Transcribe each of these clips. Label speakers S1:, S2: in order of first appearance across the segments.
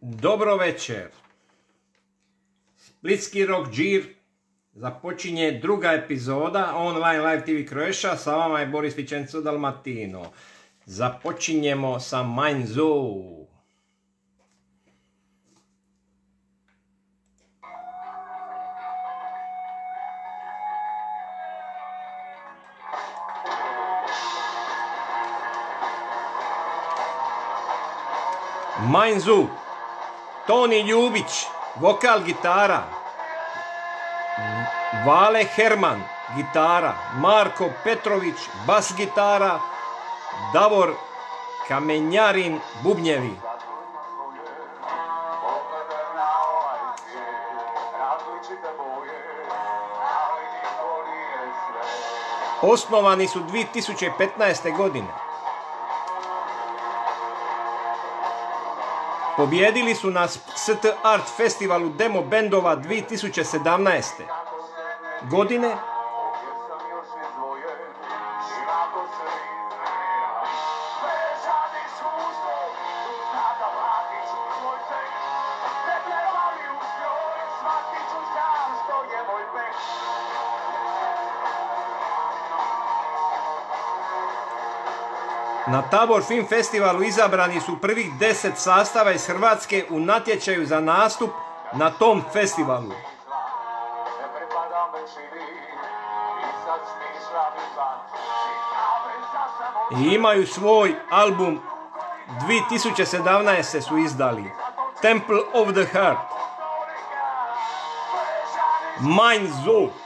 S1: Dobro večer. Splitski rock džir započinje druga epizoda online live TV Croatia. Sa vama je Boris Vicenzo Dalmatino. Započinjemo sa Mind Zoo. Toni Ljubić, vokal gitara. Vale Herman, gitara. Marko Petrović, bas gitara. Davor Kamenjarin, bubnjevi. Osnovani su 2015. godine. Pobjedili su na ST Art Festivalu Demo Bendova 2017. godine. Na Tabor Film Festivalu izabrani su prvih deset sastava iz Hrvatske u natječaju za nastup na tom festivalu. I imaju svoj album 2017. su izdali Temple of the Heart Mind Zoo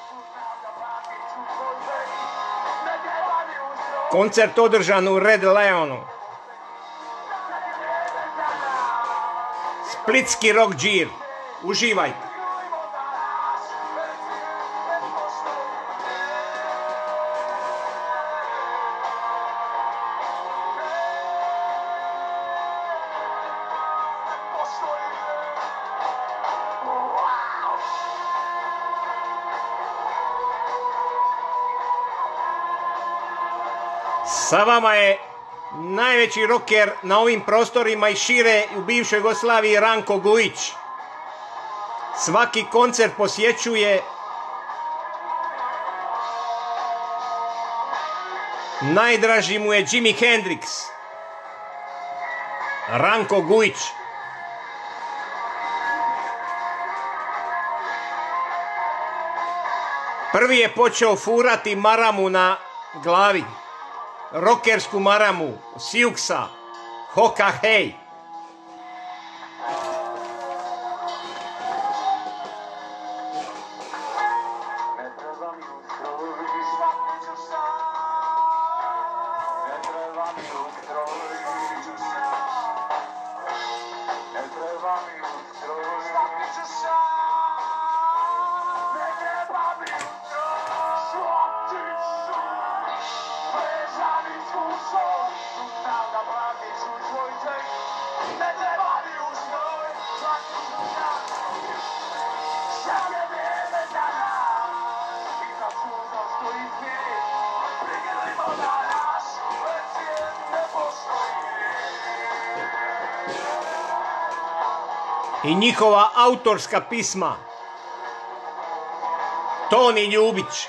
S1: Koncert održan u Red Leonu. Splitski rock džir. Uživajte. Sa vama je najveći rocker na ovim prostorima i šire u bivšoj Jugoslaviji Ranko Gujić. Svaki koncert posjećuje Najdraži mu je Jimi Hendrix. Ranko Gujić. Prvi je počeo furati maramu na glavi rokersku maramu, Siuksa, Hoka Hej. I njihova autorska pisma. Toni Ljubić.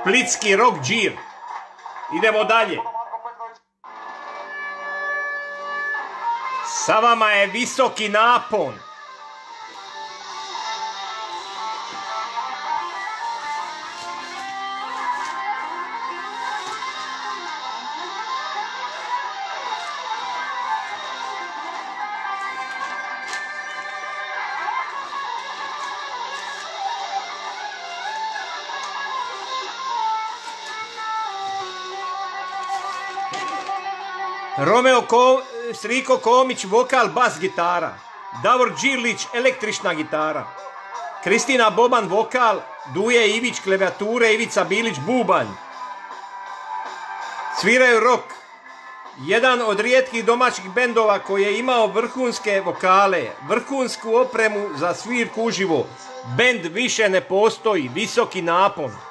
S1: Splitski rock džir. Idemo dalje. Sa vama je visoki napon. Romeo Ko, Striko Komić, vokal, bas gitara. Davor Đirlić, električna gitara. Kristina Boban, vokal. Duje Ivić, klavijature. Ivica Bilić, bubanj. Sviraju rock. jedan od rijetkih domaćih bendova koji je imao vrhunske vokale, vrhunsku opremu za svirku uživo. Bend više ne postoji, visoki napon.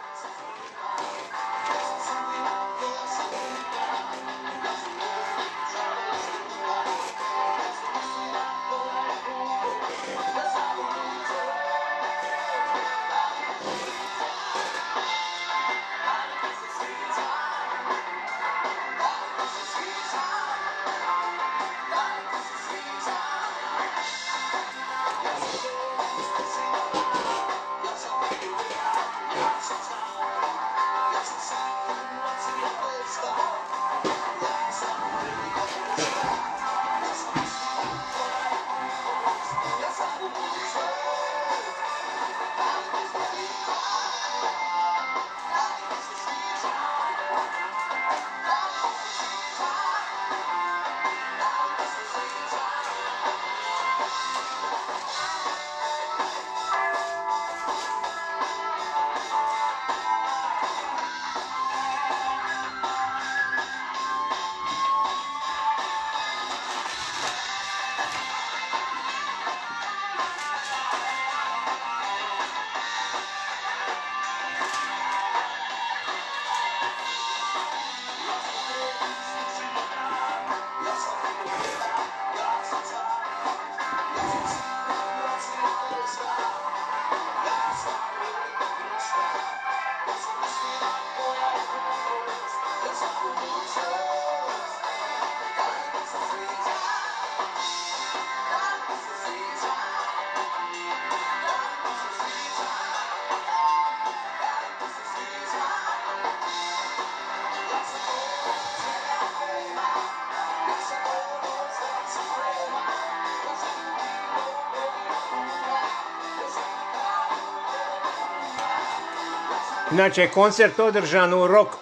S1: Inače, koncert održan u rock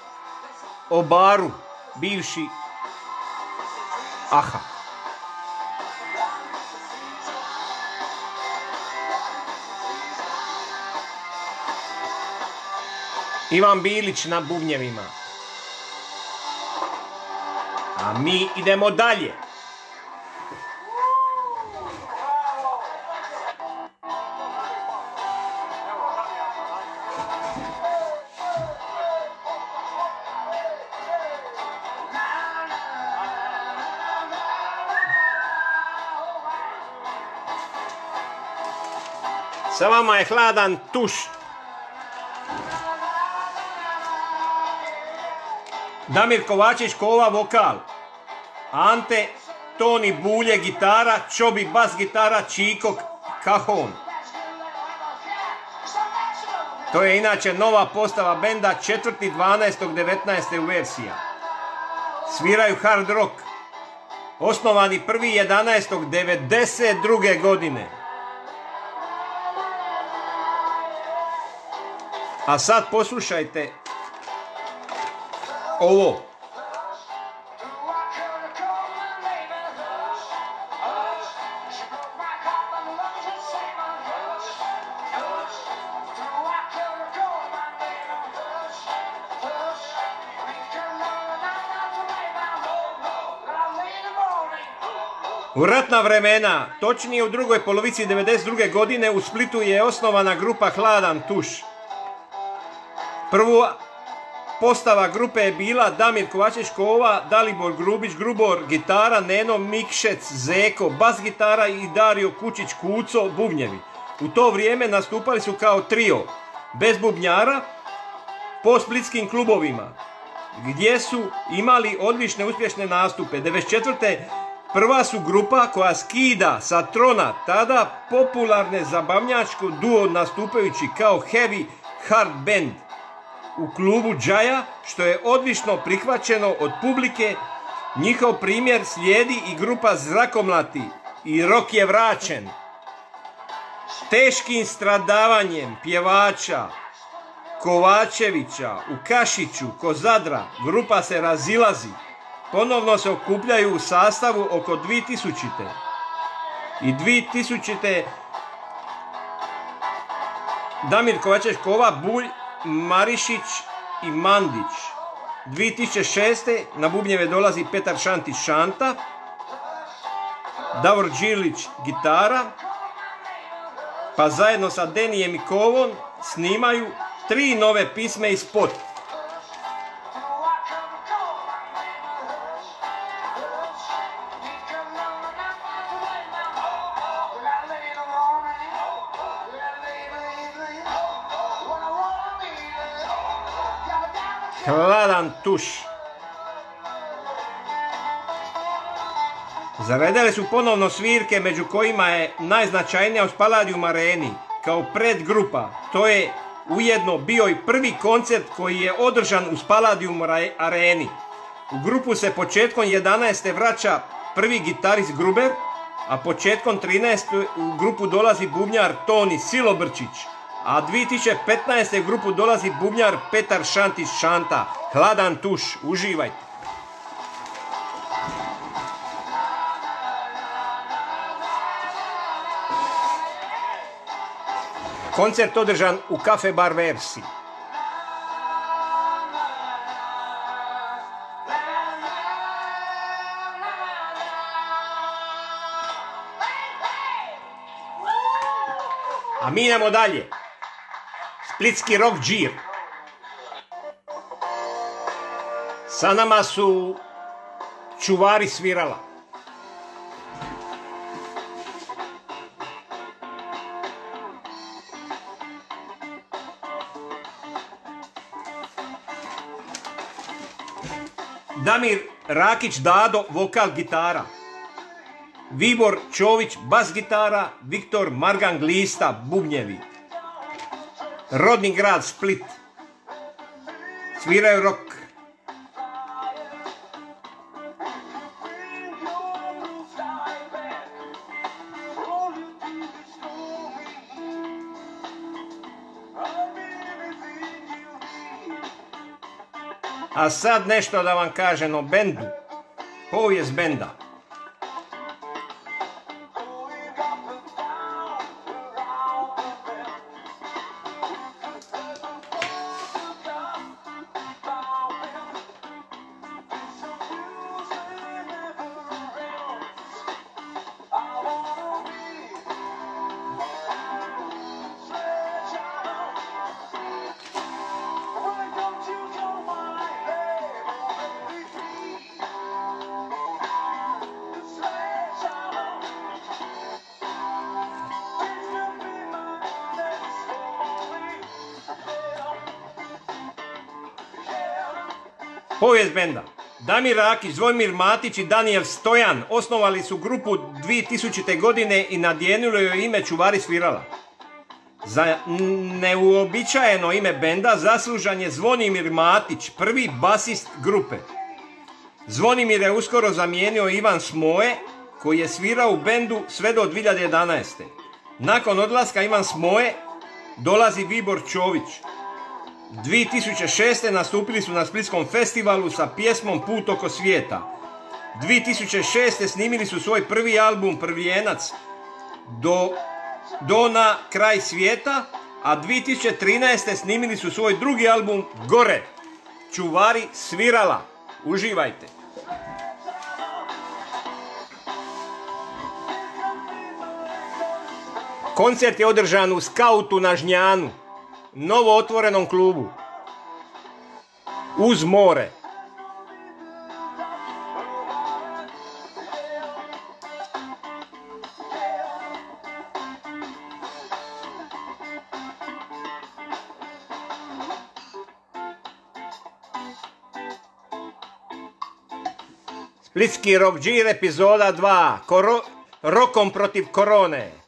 S1: obaru, bivši Aha. Ivan Bilić na bubnjevima. A mi idemo dalje. Sa vama je hladan tuš. Damir Kovačić kova vokal. Ante Toni Bulje gitara, Čobi bas gitara, Čiko kahon. To je inače nova postava benda 4.12.19. verzija. Sviraju hard rock. Osnovani 1.11.92. godine. A sad poslušajte ovo. U ratna vremena, točnije u drugoj polovici 92. godine u Splitu je osnovana grupa Hladan tuš. Prvo postava grupe je bila Damir Kovačeš Kova, Dalibor Grubić, Grubor, gitara, Neno Mikšec, Zeko, bas gitara i Dario Kučić Kuco, bubnjevi. U to vrijeme nastupali su kao trio, bez bubnjara, po splitskim klubovima, gdje su imali odlične uspješne nastupe. 94. prva su grupa koja skida sa trona tada popularne zabavnjačko duo nastupajući kao heavy hard band u klubu Džaja, što je odlično prihvaćeno od publike. Njihov primjer slijedi i grupa Zrakomlati i rok je vraćen. Teškim stradavanjem pjevača Kovačevića u Kašiću, Kozadra, grupa se razilazi. Ponovno se okupljaju u sastavu oko 2000. I 2000. Damir Kovačević Kova Bulj Marišić i Mandić. 2006. na bubnjeve dolazi Petar Šantić Šanta, Davor Đilić gitara, pa zajedno sa Denijem i Kovom snimaju tri nove pisme i spot. Su ponovno svirke među kojima je najznačajnija u Spaladium Areni kao predgrupa. To je ujedno bio i prvi koncert koji je održan u Spaladium Areni. U grupu se početkom 11. vraća prvi gitarist Gruber, a početkom 13. u grupu dolazi bubnjar Toni Silobrčić, a 2015. u grupu dolazi bubnjar Petar Šantić Šanta. Hladan tuš, uživajte. Koncert održan u Kafe Bar Versi. A mi idemo dalje. Splitski rock džir. Sa nama su čuvari svirala. Damir Rakić Dado, vokal gitara. Vibor Čović, bas gitara. Viktor Margan Glista, bubnjevi. Rodni grad Split. Sviraju rock. Sad nešto da vam kažem o bendu. Povijest benda. Benda. Damir Rakić, Zvojmir Matić i Daniel Stojan osnovali su grupu 2000. godine i nadjenilo joj ime Čuvari svirala. Za neuobičajeno ime benda zaslužan je Zvonimir Matić, prvi basist grupe. Zvonimir je uskoro zamijenio Ivan Smoje, koji je svirao u bendu sve do 2011. Nakon odlaska Ivan Smoje dolazi Vibor Čović, 2006. nastupili su na Splitskom festivalu sa pjesmom Put oko svijeta. 2006. snimili su svoj prvi album Prvijenac do, do na kraj svijeta, a 2013. snimili su svoj drugi album Gore. Čuvari svirala. Uživajte. Koncert je održan u Skautu na Žnjanu novo otvorenom klubu. Uz more. Splitski rock epizoda 2. Koro, rokom protiv korone.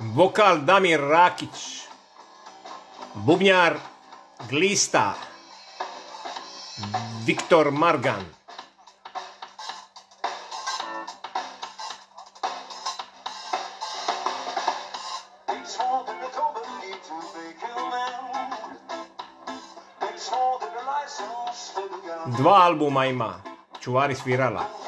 S1: Vokal Damir Rakić. Bubnjar Glista. Viktor Margan. Dva albuma ima. Čuvari svirala.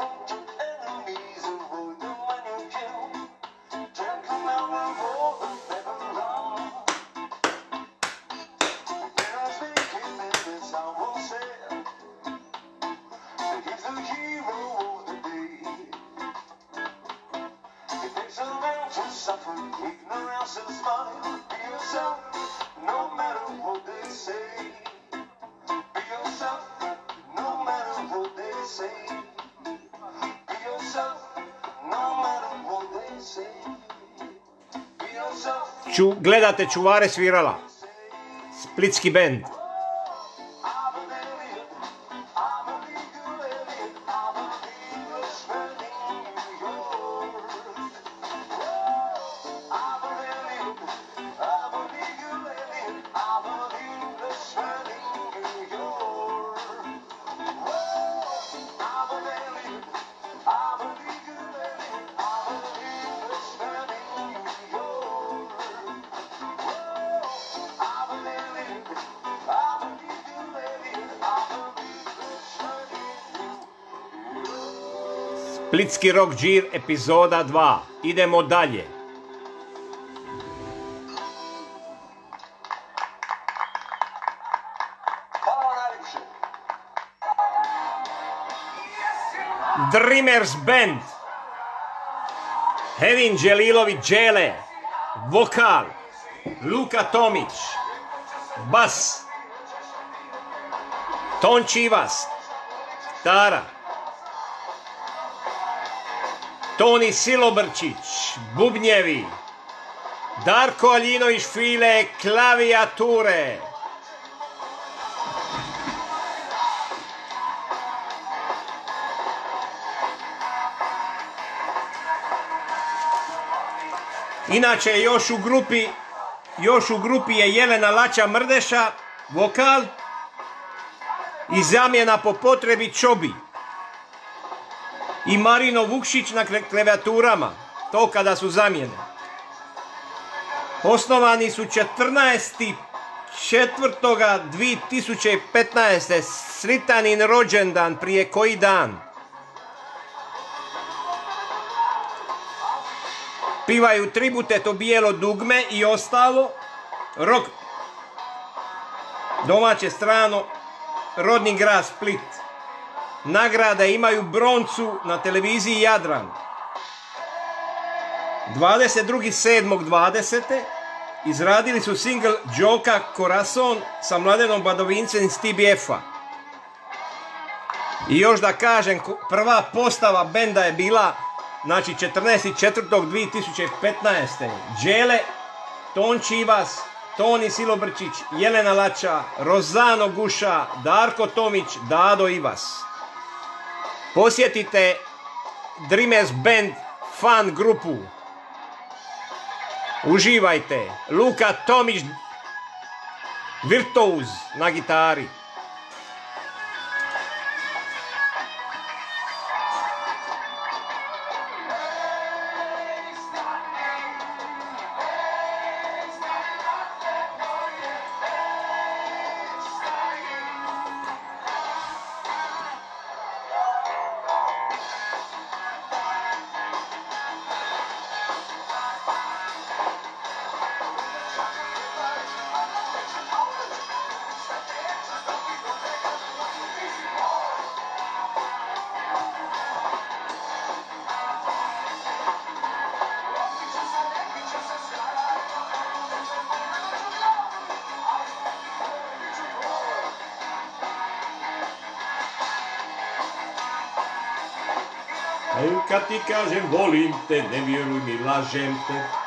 S1: Čuvare svirala. Splitski bend. Splitski rock džir epizoda 2. Idemo dalje. Dreamers Band. Hevin Đelilović Đele. Vokal. Luka Tomić. Bas. Tonči Ivas. Tara. Toni Silobrčić. Bubnjevi. Darko Aljinović File. Klavijature. Inače još u grupi još u grupi je Jelena Lača Mrdeša, vokal i zamjena po potrebi Čobi. I Marino Vukšić na klavijaturama, to kada su zamjene. Osnovani su 14. 4.2015. Sritanin rođendan prije koji dan. Pivaju tribute to bijelo dugme i ostalo. Rok domaće strano rodni grad Split. Nagrade imaju broncu na televiziji Jadran. 22.7.20. izradili su single Joka Corazon sa Mladenom Badovincem iz TBF-a. I još da kažem, prva postava benda je bila znači 14.4.2015. Đele, Tonči Ivas, Toni Silobrčić, Jelena Lača, Rozano Guša, Darko Tomić, Dado Ivas. Posjetite Dreamers Band fan grupu. Uživajte. Luka Tomić Virtuoz na gitari. Kažem volim te, ne vjeruj mi, lažem te.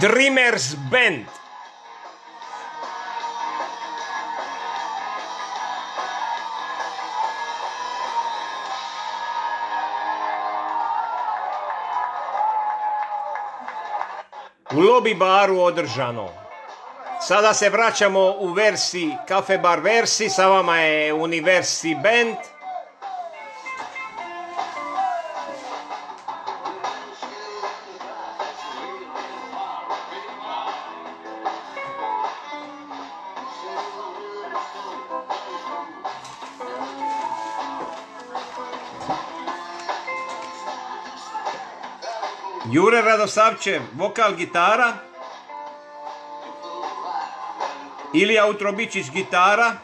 S1: Dreamers Band. U lobby baru održano. Sada se vraćamo u versiji Cafe Bar Versi, sa vama je University Band. Radosavčev, vokal gitara. Ilija Utrobičić gitara.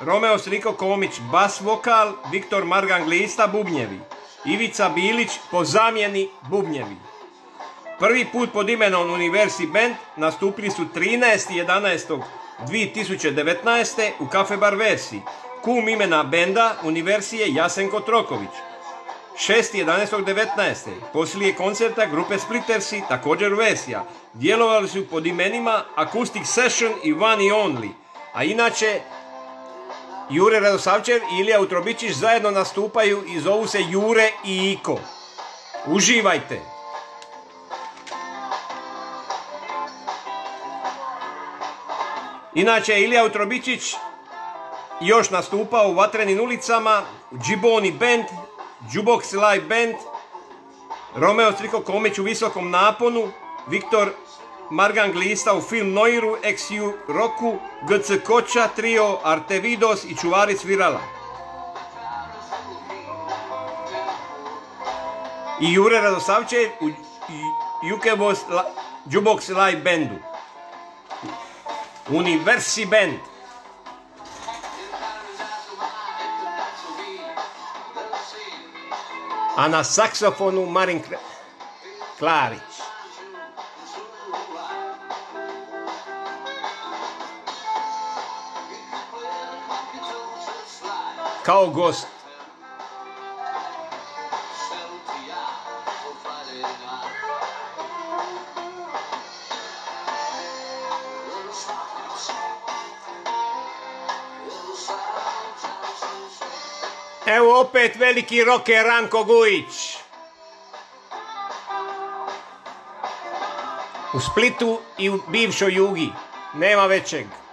S1: Romeo Sliko Komić bas vokal. Viktor Margan Glista bubnjevi. Ivica Bilić po zamjeni bubnjevi. Prvi put pod imenom Universi Band nastupili su 13.11.2019. u Cafe Bar Versi. Kum imena benda Universije Jasenko Troković. 6.11.19. Poslije koncerta grupe Splittersi, također verzija, djelovali su pod imenima Acoustic Session i One i Only, a inače Jure Radosavčev i Ilija Utrobičić zajedno nastupaju i zovu se Jure i Iko. Uživajte! Inače, Ilija Utrobičić još nastupa u Vatrenim ulicama, Džiboni Band, Jukebox Live Band, Romeo Striko Komić u visokom naponu, Viktor Margan Glista u film Noiru, XU Roku, GC Koča, Trio, Artevidos i Čuvari svirala. I Jure Radosavčev u Jukebox Live Bandu. Universi Band. A na saksofonu Marin Klarić. Kao gost. Opet veliki roker Ranko Gujić. U Splitu i u bivšoj Jugi. Nema većeg.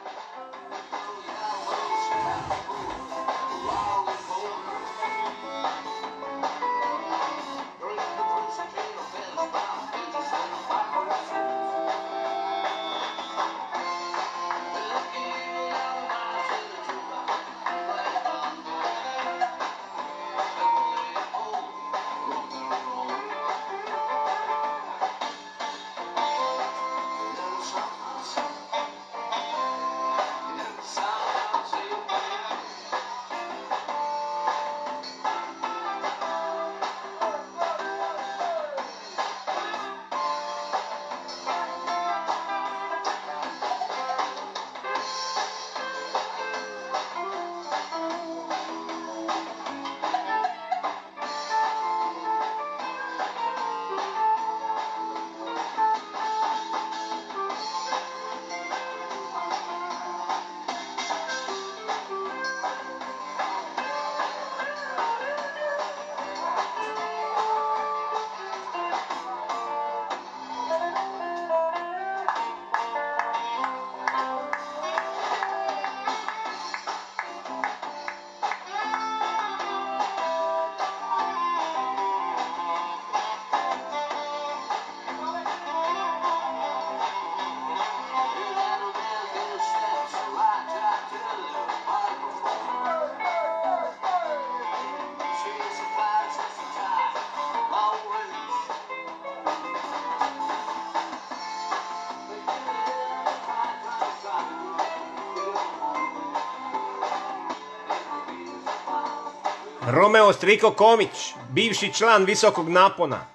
S1: Romeo Striko Komić, bivši član visokog napona.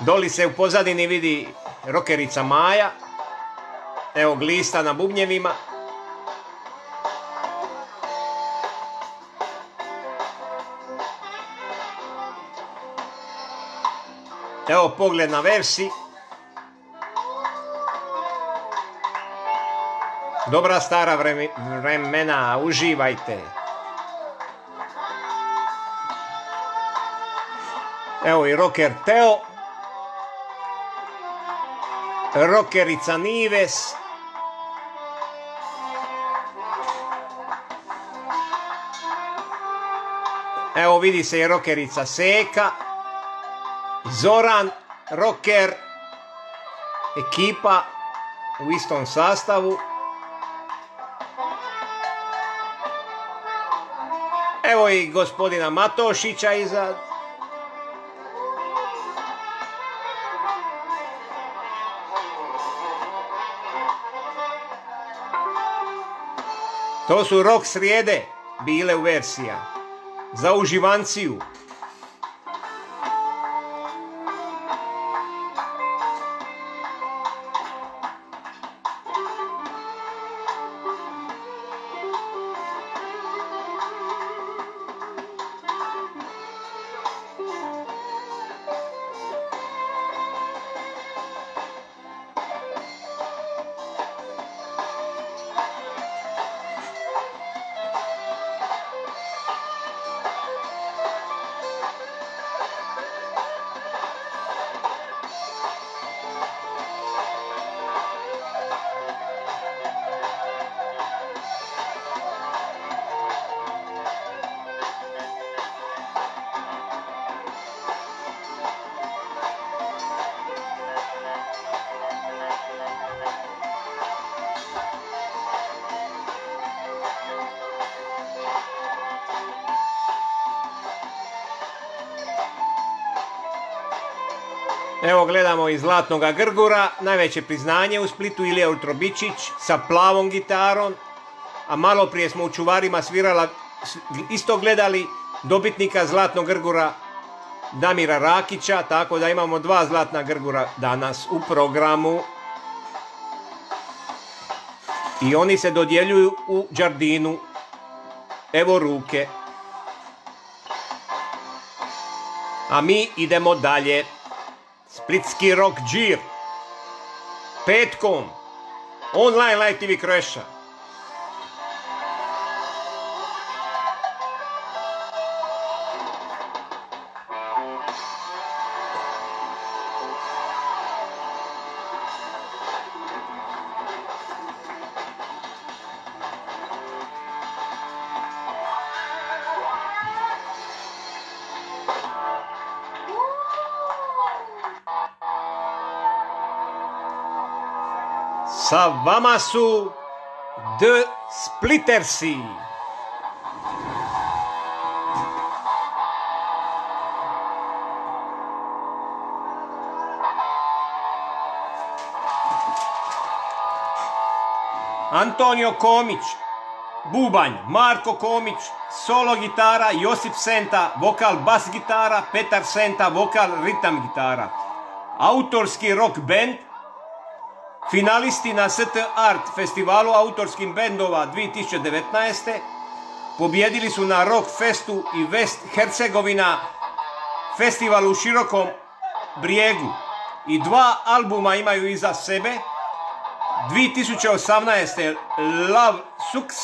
S1: Doli se u pozadini vidi rokerica Maja. Evo glista na bubnjevima. Evo pogled na versi. Dobra stara vremena, uživajte. Evo i rocker Teo. Rockerica Nives. Evo vidi se i rockerica Seka. Zoran, rocker, ekipa u istom sastavu. Evo i gospodina Matošića iza. To su rok srijede bile u versija. Za uživanciju. Iz Zlatnoga Grgura, najveće priznanje u Splitu Ilija Utrobičić sa plavom gitarom, a malo prije smo u Čuvarima svirala, isto gledali dobitnika Zlatnog Grgura Damira Rakića, tako da imamo dva Zlatna Grgura danas u programu. I oni se dodjeljuju u Đardinu. Evo ruke. A mi idemo dalje. Splitski rock džir. Petkom. Online live TV Kreša. Vama su The Splittersi. Antonio Komić, bubanj, Marko Komić, solo gitara, Josip Senta, vokal bas gitara, Petar Senta, vokal ritam gitara. Autorski rock band, finalisti na ST Art festivalu autorskim bendova 2019. Pobjedili su na Rock Festu i West Hercegovina festivalu u širokom brijegu i dva albuma imaju iza sebe. 2018. Love Sucks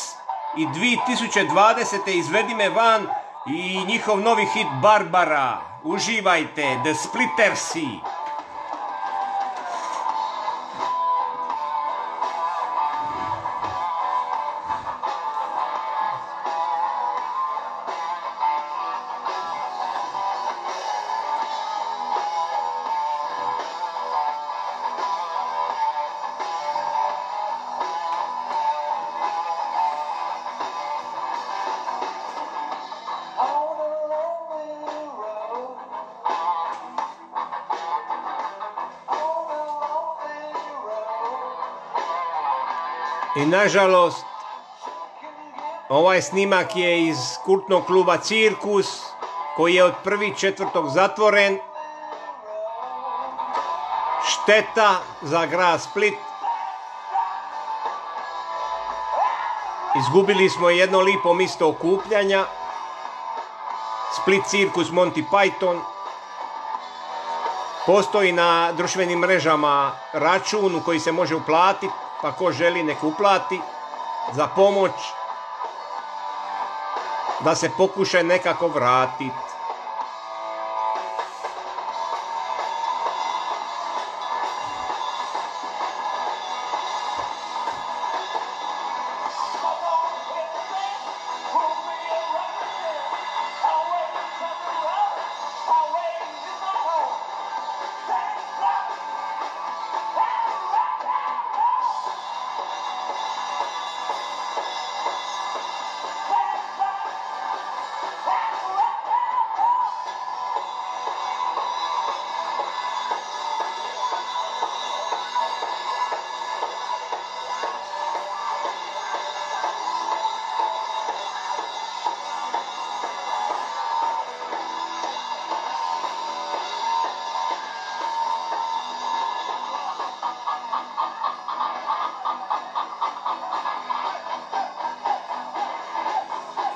S1: i 2020. Izvedi me van i njihov novi hit Barbara. Uživajte, The Splittersi. Nažalost, ovaj snimak je iz kultnog kluba Cirkus, koji je od prvi četvrtog zatvoren. Šteta za grad Split. Izgubili smo jedno lipo misto okupljanja. Split Cirkus Monty Python. Postoji na društvenim mrežama račun u koji se može uplatiti, pa ko želi nek uplati za pomoć da se pokuša nekako vratiti.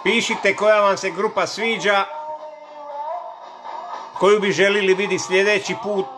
S1: Pišite koja vam se grupa sviđa, koju bi želili vidjeti sljedeći put.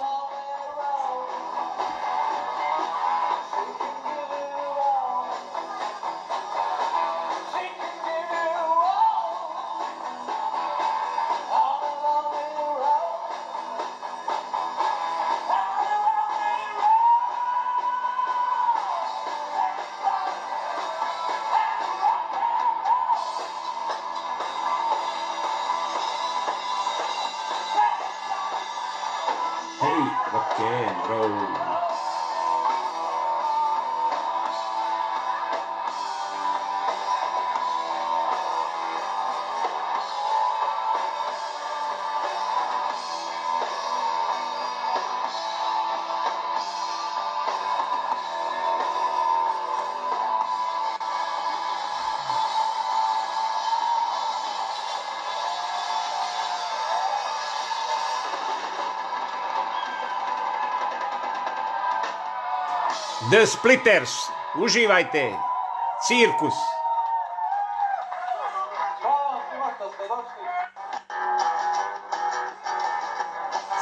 S1: The Splitters, uživajte, cirkus.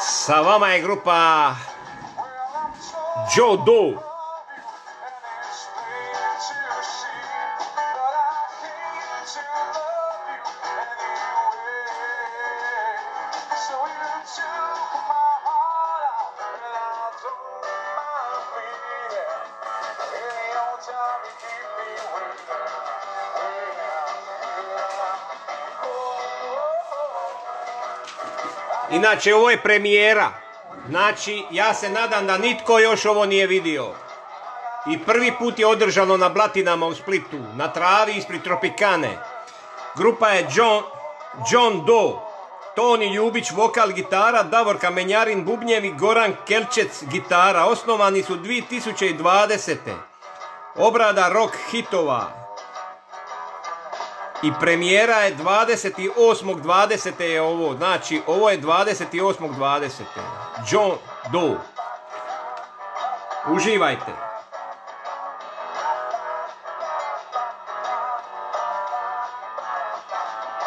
S1: Sa vama je grupa Joe Doe. Inače, ovo je premijera. Znači, ja se nadam da nitko još ovo nije vidio. I prvi put je održano na Blatinama u Splitu, na travi ispred Tropikane. Grupa je John, John Doe, Toni Ljubić, vokal, gitara, Davor Kamenjarin, bubnjevi, Goran Kelčec, gitara. Osnovani su 2020. Obrada rock hitova. I premijera je 28.20. je ovo. Znači, ovo je 28.20. John Doe. Uživajte.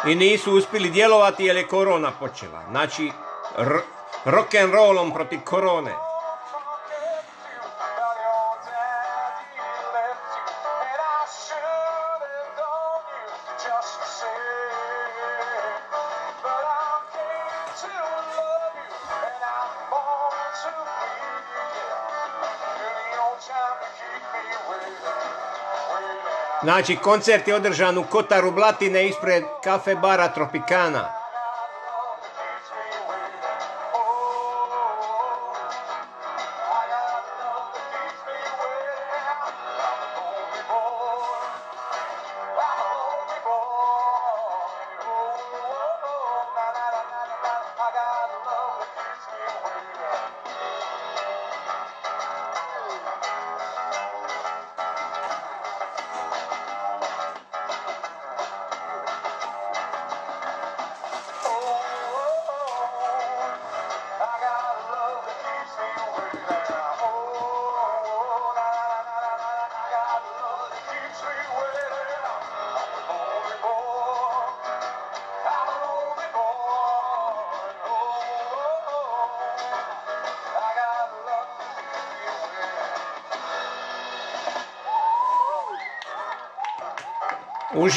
S1: I nisu uspjeli djelovati jer je korona počela. Znači, r- rock and rollom protiv korone. Znači, koncert je održan u Kotaru Blatine ispred kafe bara Tropikana.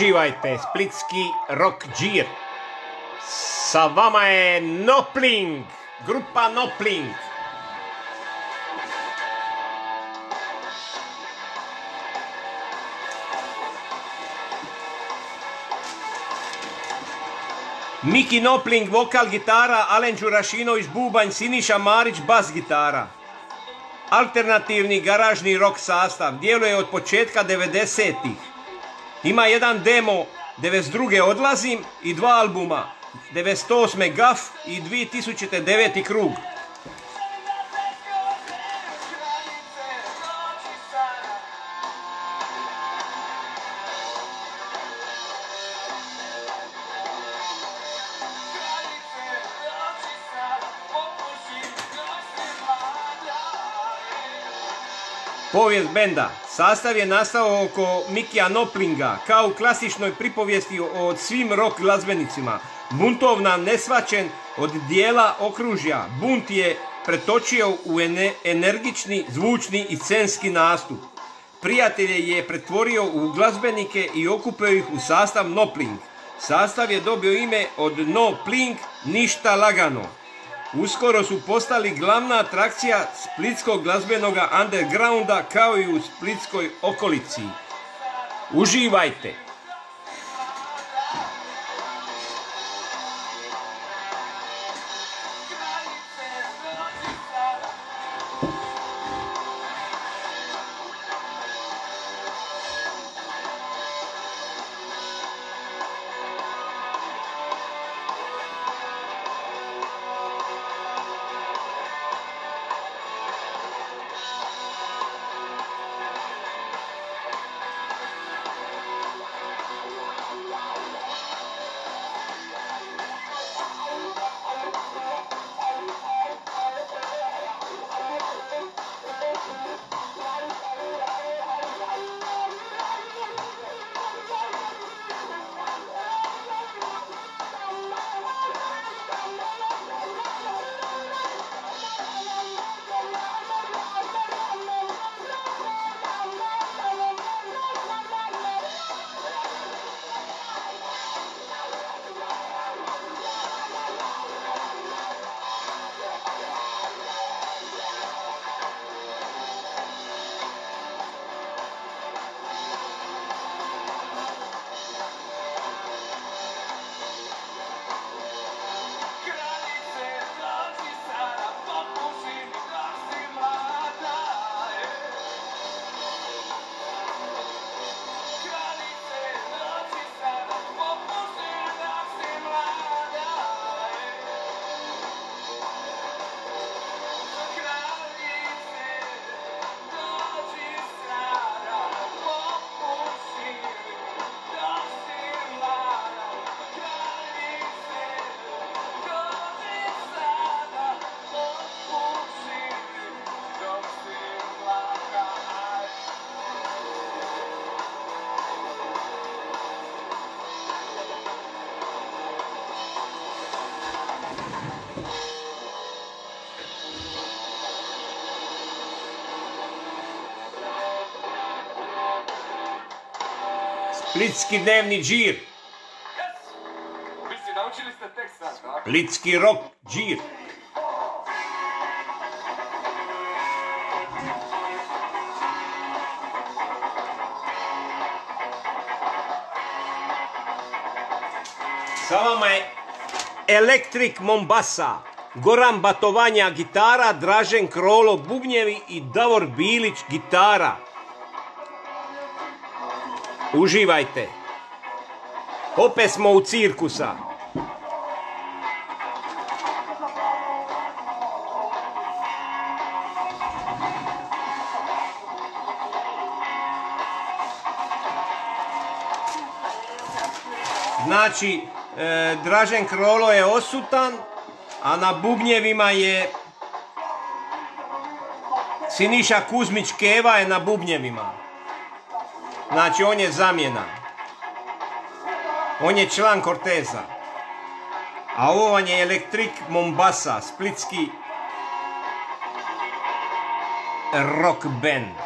S1: Uživajte, splitski rock džir. Sa vama je Nopling, grupa Nopling. Miki Nopling, vokal gitara, Alen Đurašinović, bubanj, Siniša Marić, bas gitara. Alternativni garažni rock sastav, djeluje od početka 90-ih. Ima jedan demo, 92. odlazim i dva albuma, 98. Gaf i 2009. krug. Povijest benda. Sastav je nastao oko Mikija Noplinga, kao u klasičnoj pripovijesti o svim rock glazbenicima. Buntovna, nesvačen od dijela okružja. Bunt je pretočio u ene- energični, zvučni i scenski nastup. Prijatelje je pretvorio u glazbenike i okupio ih u sastav Nopling. Sastav je dobio ime od No Pling, ništa lagano. Uskoro su postali glavna atrakcija splitskog glazbenog undergrounda kao i u splitskoj okolici. Uživajte! Splitski dnevni džir. Splitski rock džir. Sa vama je Electric Mombasa, Goran Batovanja gitara, Dražen Krolo bubnjevi i Davor Bilić gitara. Uživajte. Opet smo u cirkusa. Znači, e, Dražen Krolo je osutan, a na bubnjevima je Siniša Kuzmić Keva je na bubnjevima. Znači, on je zamjena. On je član Corteza. A ovo vam je Elektrik Mombasa, splitski rock band.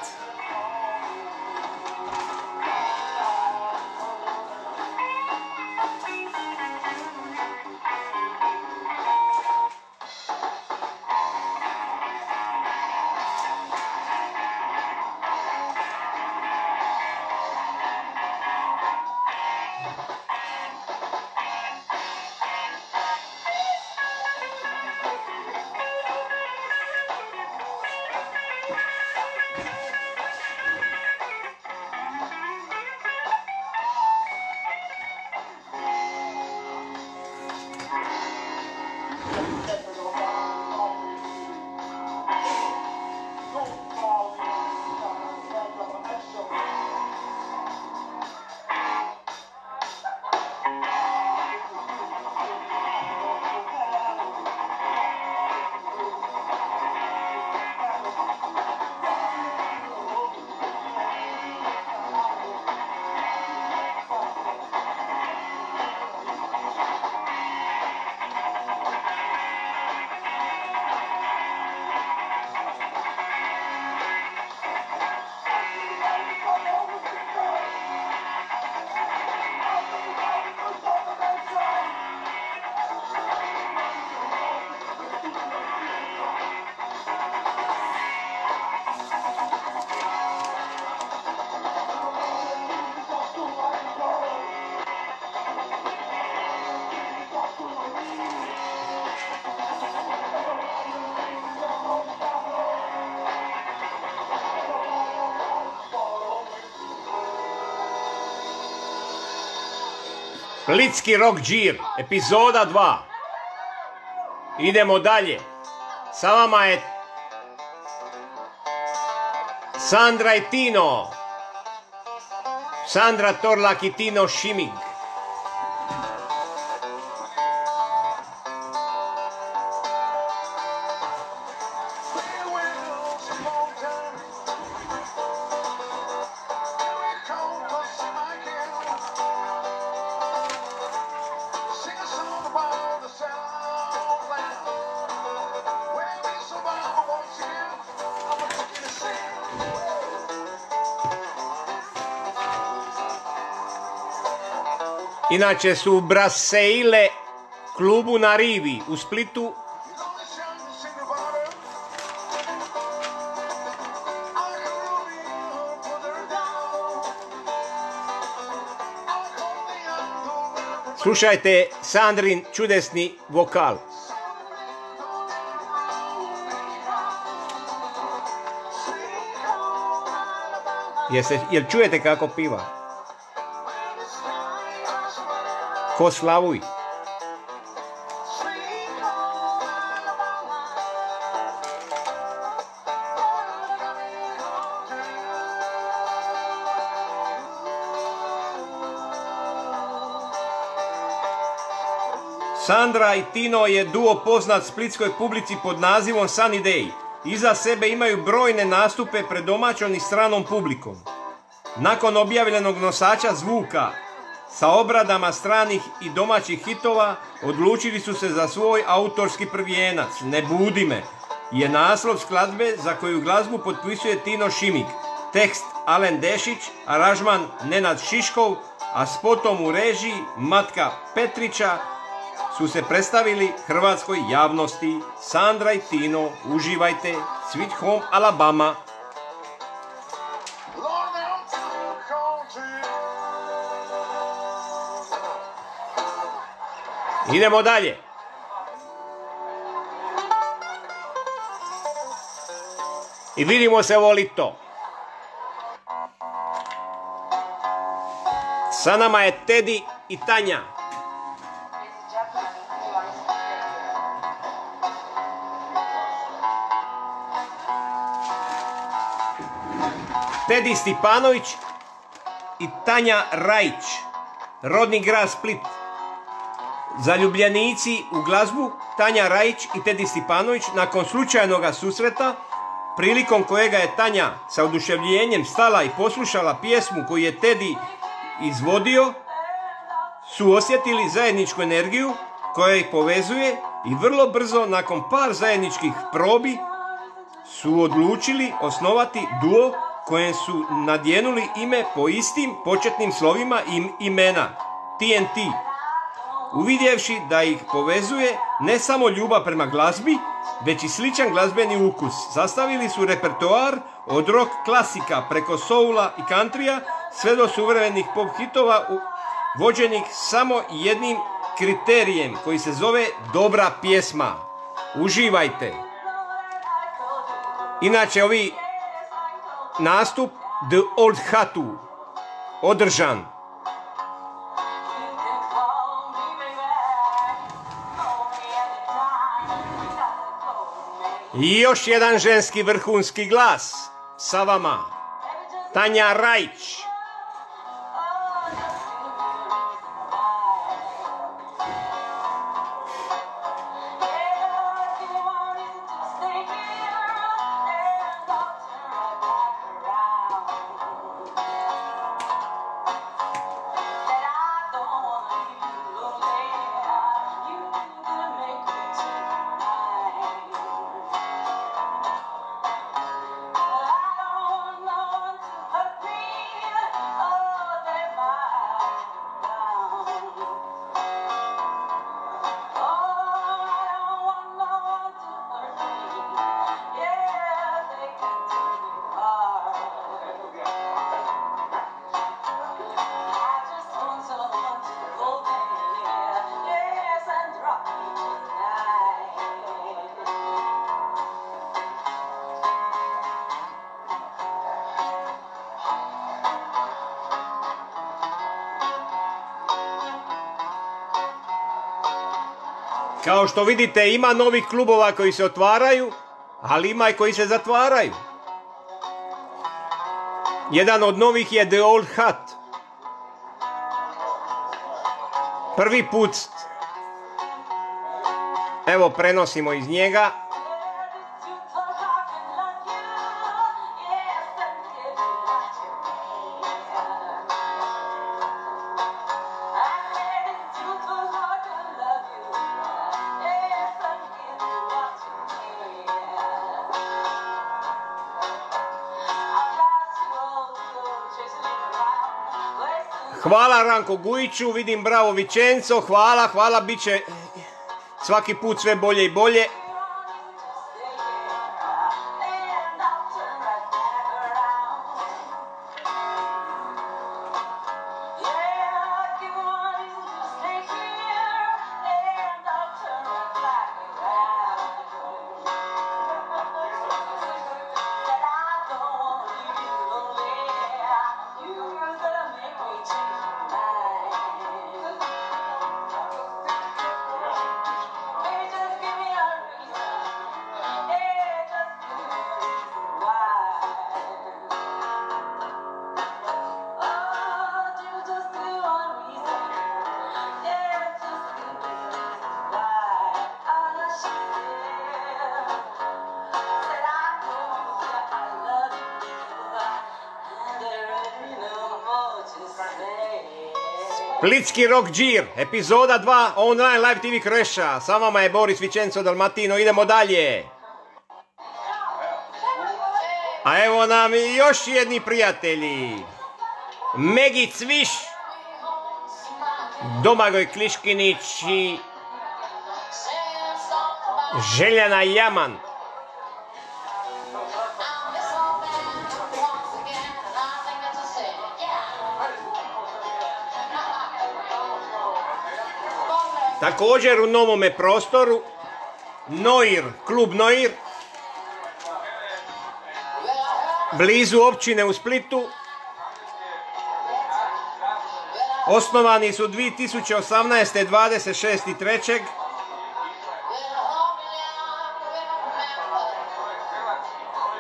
S1: Splitski rock džir, epizoda 2. Idemo dalje. Sa vama je Sandra i Tino. Sandra Torlak i Tino Šimig. Inače su Braseile klubu na Rivi u Splitu. Slušajte Sandrin čudesni vokal. Jeste, jel čujete kako piva? Ko slavuj. Sandra i Tino je duo poznat splitskoj publici pod nazivom Sunny Day. Iza sebe imaju brojne nastupe pred domaćom i stranom publikom. Nakon objavljenog nosača zvuka sa obradama stranih i domaćih hitova odlučili su se za svoj autorski prvijenac Ne budi me je naslov skladbe za koju glazbu potpisuje Tino Šimik, tekst Alen Dešić, aranžman Nenad Šiškov, a spotom u režiji Matka Petrića su se predstavili hrvatskoj javnosti. Sandra i Tino, uživajte, Sweet Home Alabama. Idemo dalje. I vidimo se ovo lito. Sa nama je Tedi i Tanja. Tedi Stipanović i Tanja Rajić. Rodni grad Split. Zaljubljenici u glazbu Tanja Rajić i Tedi Stipanović nakon slučajnog susreta prilikom kojega je Tanja sa oduševljenjem stala i poslušala pjesmu koju je Tedi izvodio su osjetili zajedničku energiju koja ih povezuje i vrlo brzo nakon par zajedničkih probi su odlučili osnovati duo kojem su nadjenuli ime po istim početnim slovima im imena TNT. Uvidjevši da ih povezuje ne samo ljubav prema glazbi, već i sličan glazbeni ukus. Sastavili su repertoar od rock klasika preko soula i countrya sve do suvremenih pop hitova vođenih samo jednim kriterijem koji se zove dobra pjesma. Uživajte! Inače, ovi nastup The Old Hatu održan I još jedan ženski vrhunski glas sa vama. Tanja Rajić.
S2: Što vidite ima novih klubova koji se otvaraju, ali ima i koji se zatvaraju. Jedan od novih je The Old Hut. Prvi put evo prenosimo iz njega. Hvala Ranko Gujiću, vidim bravo Vičenco, hvala, hvala, bit će svaki put sve bolje i bolje. Splitski Rock Džir, epizoda 2, online live TV Kreša. Sa vama je Boris Vičenco Dalmatino, idemo dalje. A evo nam još jedni prijatelji. Megi Cviš, Domagoj Kliškinić i Željana Jaman. Također u novome prostoru Noir, klub Noir, blizu općine u Splitu. Osnovani su 2018. 26.3.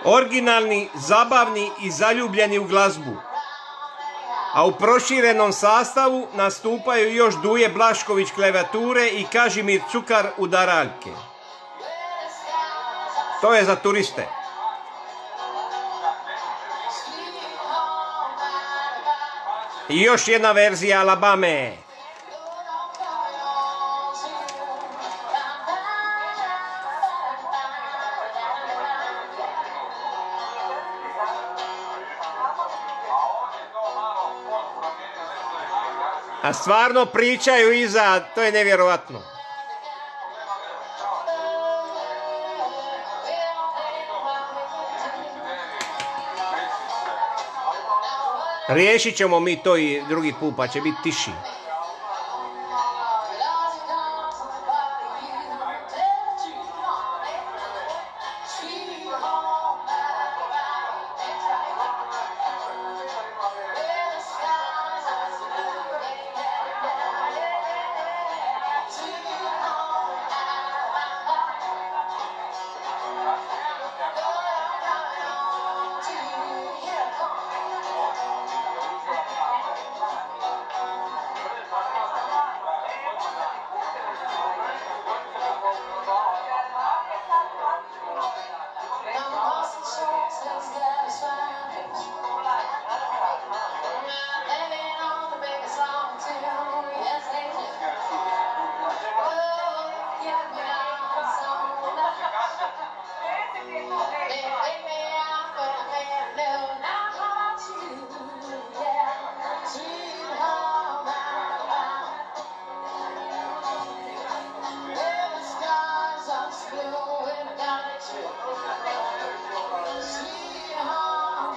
S2: Originalni, zabavni i zaljubljeni u glazbu a u proširenom sastavu nastupaju još Duje Blašković klevature i Kažimir Cukar udaraljke. To je za turiste. I još jedna verzija Alabame. A stvarno pričaju iza, to je nevjerovatno. Riješit ćemo mi to i drugi put, pa će biti tiši.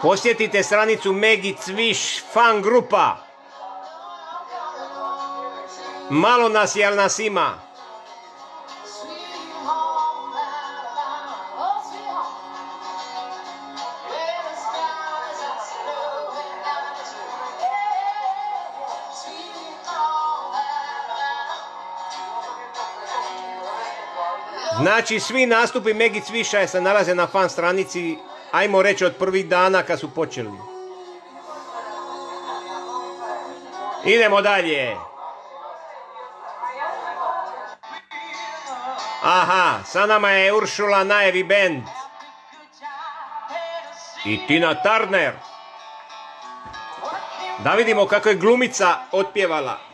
S2: Posjetite stranicu Megi Cviš fan grupa. Malo nas je, ali nas ima. Znači, svi nastupi Megi Cvišaja se nalaze na fan stranici, ajmo reći od prvih dana kad su počeli. Idemo dalje. Aha, sa nama je Uršula Najevi Band i Tina Turner. Da vidimo kako je glumica otpjevala.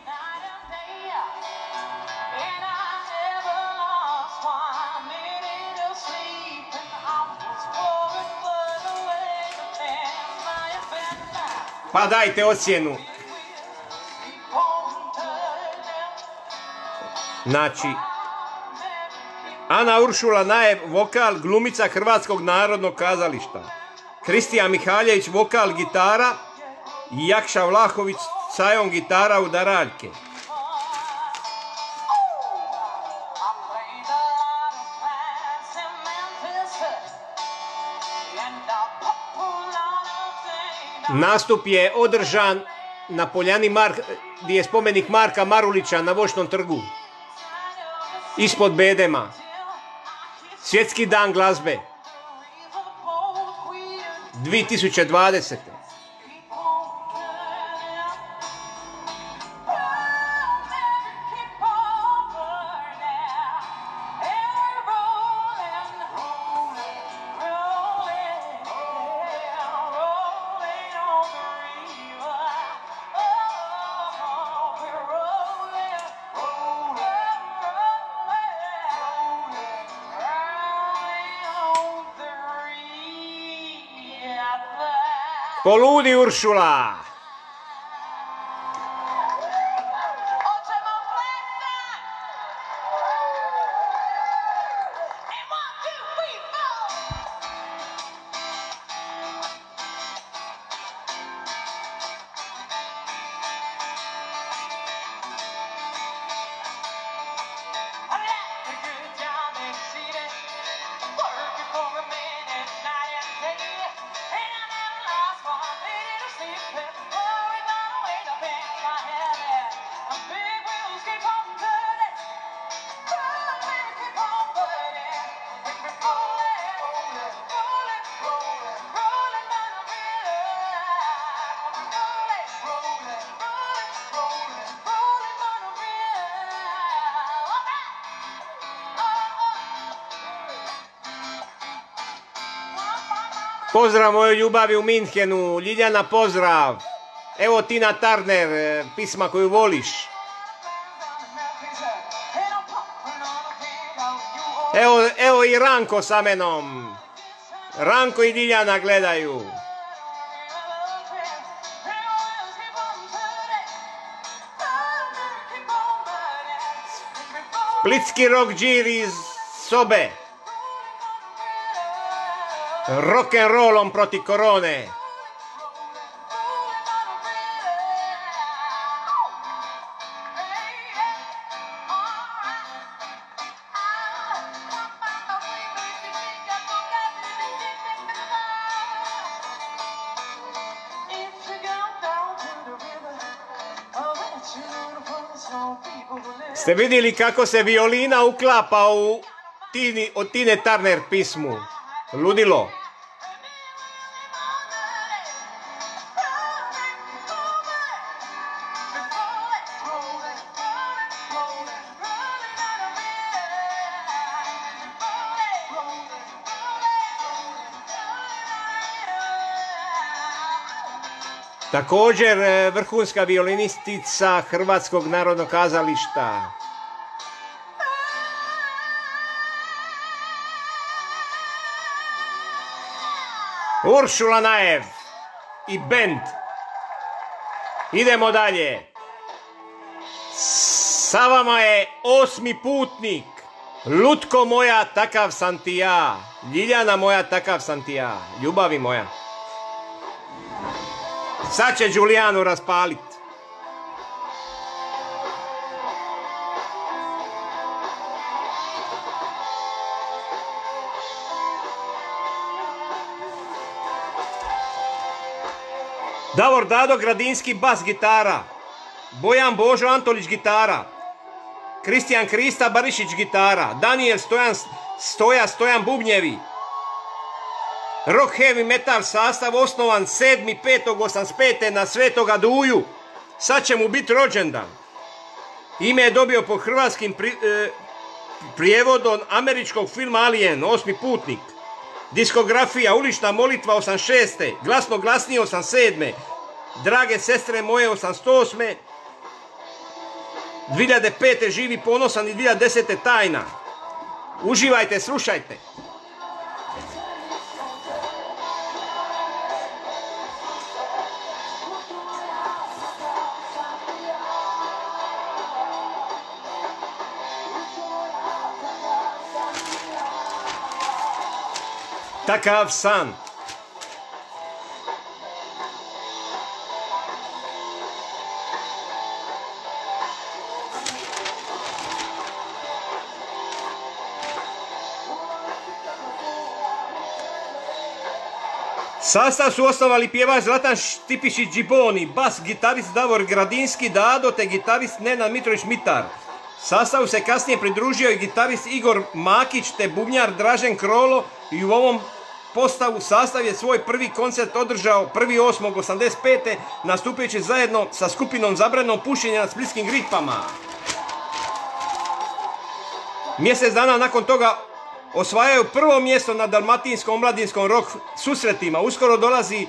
S2: Dajte ocjenu. Znači, Ana Uršula Najev, vokal, glumica Hrvatskog narodnog kazališta. Kristijan Mihaljević, vokal, gitara. I Jakša Vlahović, Sajon, gitara, udaraljke. Nastup je održan na poljani Mark, gdje je spomenik Marka Marulića na Vošnom trgu. Ispod bedema. Svjetski dan glazbe. 2020. 不说了 Pozdrav mojoj ljubavi u Minhenu, Ljiljana pozdrav. Evo Tina Turner, e, pisma koju voliš. Evo, evo i Ranko sa menom. Ranko i Ljiljana gledaju. Splitski rock džir iz sobe. Rock'n'rollom protiv korone. Ste vidjeli kako se violina uklapa u tini, od Tine Turner pismu? Ludilo. Također e, vrhunska violinistica Hrvatskog narodnog kazališta. Uršula Najev i bend. Idemo dalje. Sa vama je osmi putnik. Lutko moja, takav sam ti ja. Ljiljana moja, takav sam ti ja. Ljubavi moja. Sad će Đulijanu raspalit. Davor Dado Gradinski bas gitara. Bojan Božo Antolić gitara.
S1: Kristijan Krista Barišić gitara, Daniel Stojan, Stoja Stojan Bubnjevi, Rock Heavy Metal sastav osnovan 7.5.85. na Svetoga Duju. Sad će mu biti rođendan. Ime je dobio po hrvatskim pri- e, prijevodom američkog filma Alien, osmi putnik. Diskografija, ulična molitva 86. Glasno glasnije 87. Drage sestre moje 88. 2005. živi ponosan i 2010. tajna. Uživajte, slušajte. Takav san. Sastav su osnovali pjevač Zlatan Štipišić Džiboni, bas gitarist Davor Gradinski, Dado te gitarist Nenad Mitrović Mitar. Sastavu se kasnije pridružio i gitarist Igor Makić te bubnjar Dražen Krolo i u ovom postavu sastav je svoj prvi koncert održao 1.8.85. nastupajući zajedno sa skupinom zabranom pušenja na splitskim gripama. Mjesec dana nakon toga osvajaju prvo mjesto na dalmatinskom omladinskom rock susretima. Uskoro dolazi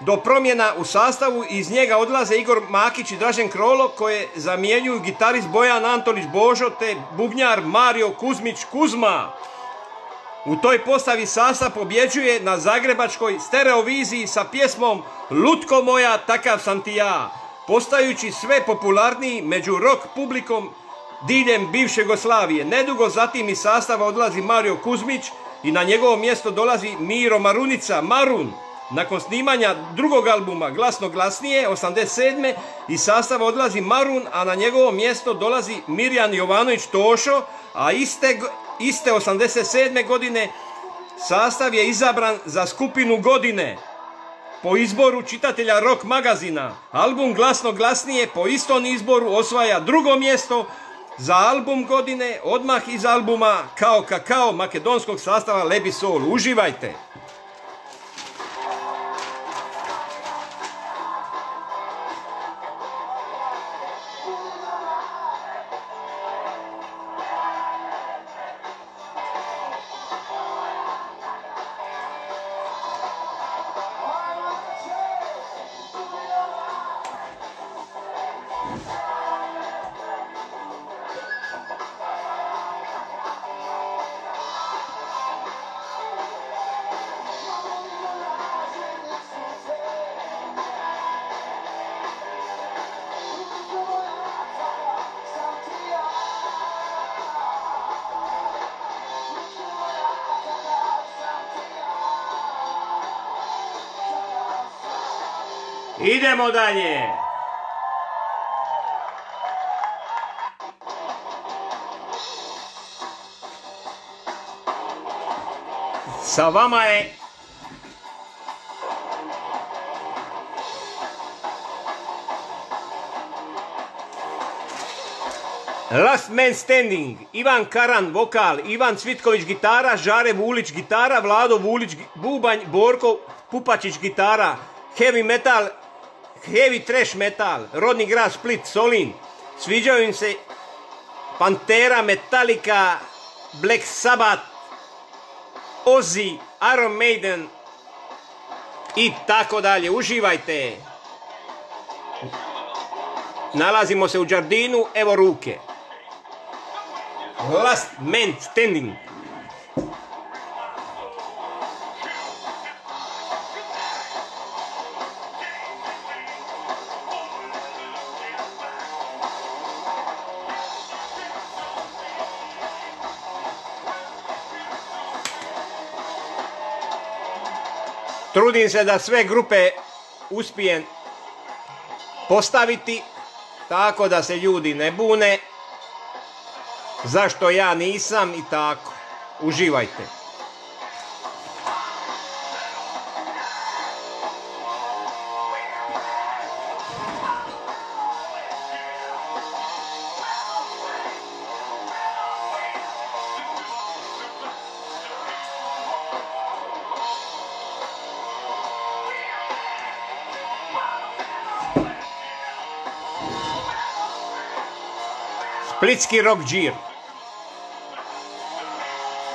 S1: do promjena u sastavu i iz njega odlaze Igor Makić i Dražen Krolo koje zamjenjuju gitarist Bojan Antolić Božo te bubnjar Mario Kuzmić Kuzma. U toj postavi sastav pobjeđuje na zagrebačkoj stereoviziji sa pjesmom Lutko moja, takav sam ti ja, postajući sve popularniji među rock publikom diljem bivše Jugoslavije. Nedugo zatim iz sastava odlazi Mario Kuzmić i na njegovo mjesto dolazi Miro Marunica, Marun. Nakon snimanja drugog albuma Glasno glasnije, 87. iz sastava odlazi Marun, a na njegovo mjesto dolazi Mirjan Jovanović Tošo, a iste, iste 87. godine sastav je izabran za skupinu godine po izboru čitatelja rock magazina. Album Glasno glasnije po istom izboru osvaja drugo mjesto za album godine odmah iz albuma Kao kakao makedonskog sastava Lebi Sol. Uživajte! Idemo dalje! Sa vama je Last Man Standing, Ivan Karan vokal, Ivan Cvitković gitara, Žare Vulić gitara, Vlado Vulić bubanj, Borko Pupačić gitara, heavy metal, heavy trash metal, rodni grad Split, Solin. Sviđaju im se Pantera, Metallica, Black Sabbath, Ozzy, Iron Maiden i tako dalje. Uživajte! Nalazimo se u Đardinu, evo ruke. Last man standing. Trudim se da sve grupe uspijem postaviti tako da se ljudi ne bune zašto ja nisam i tako. Uživajte. Splitski rock džir.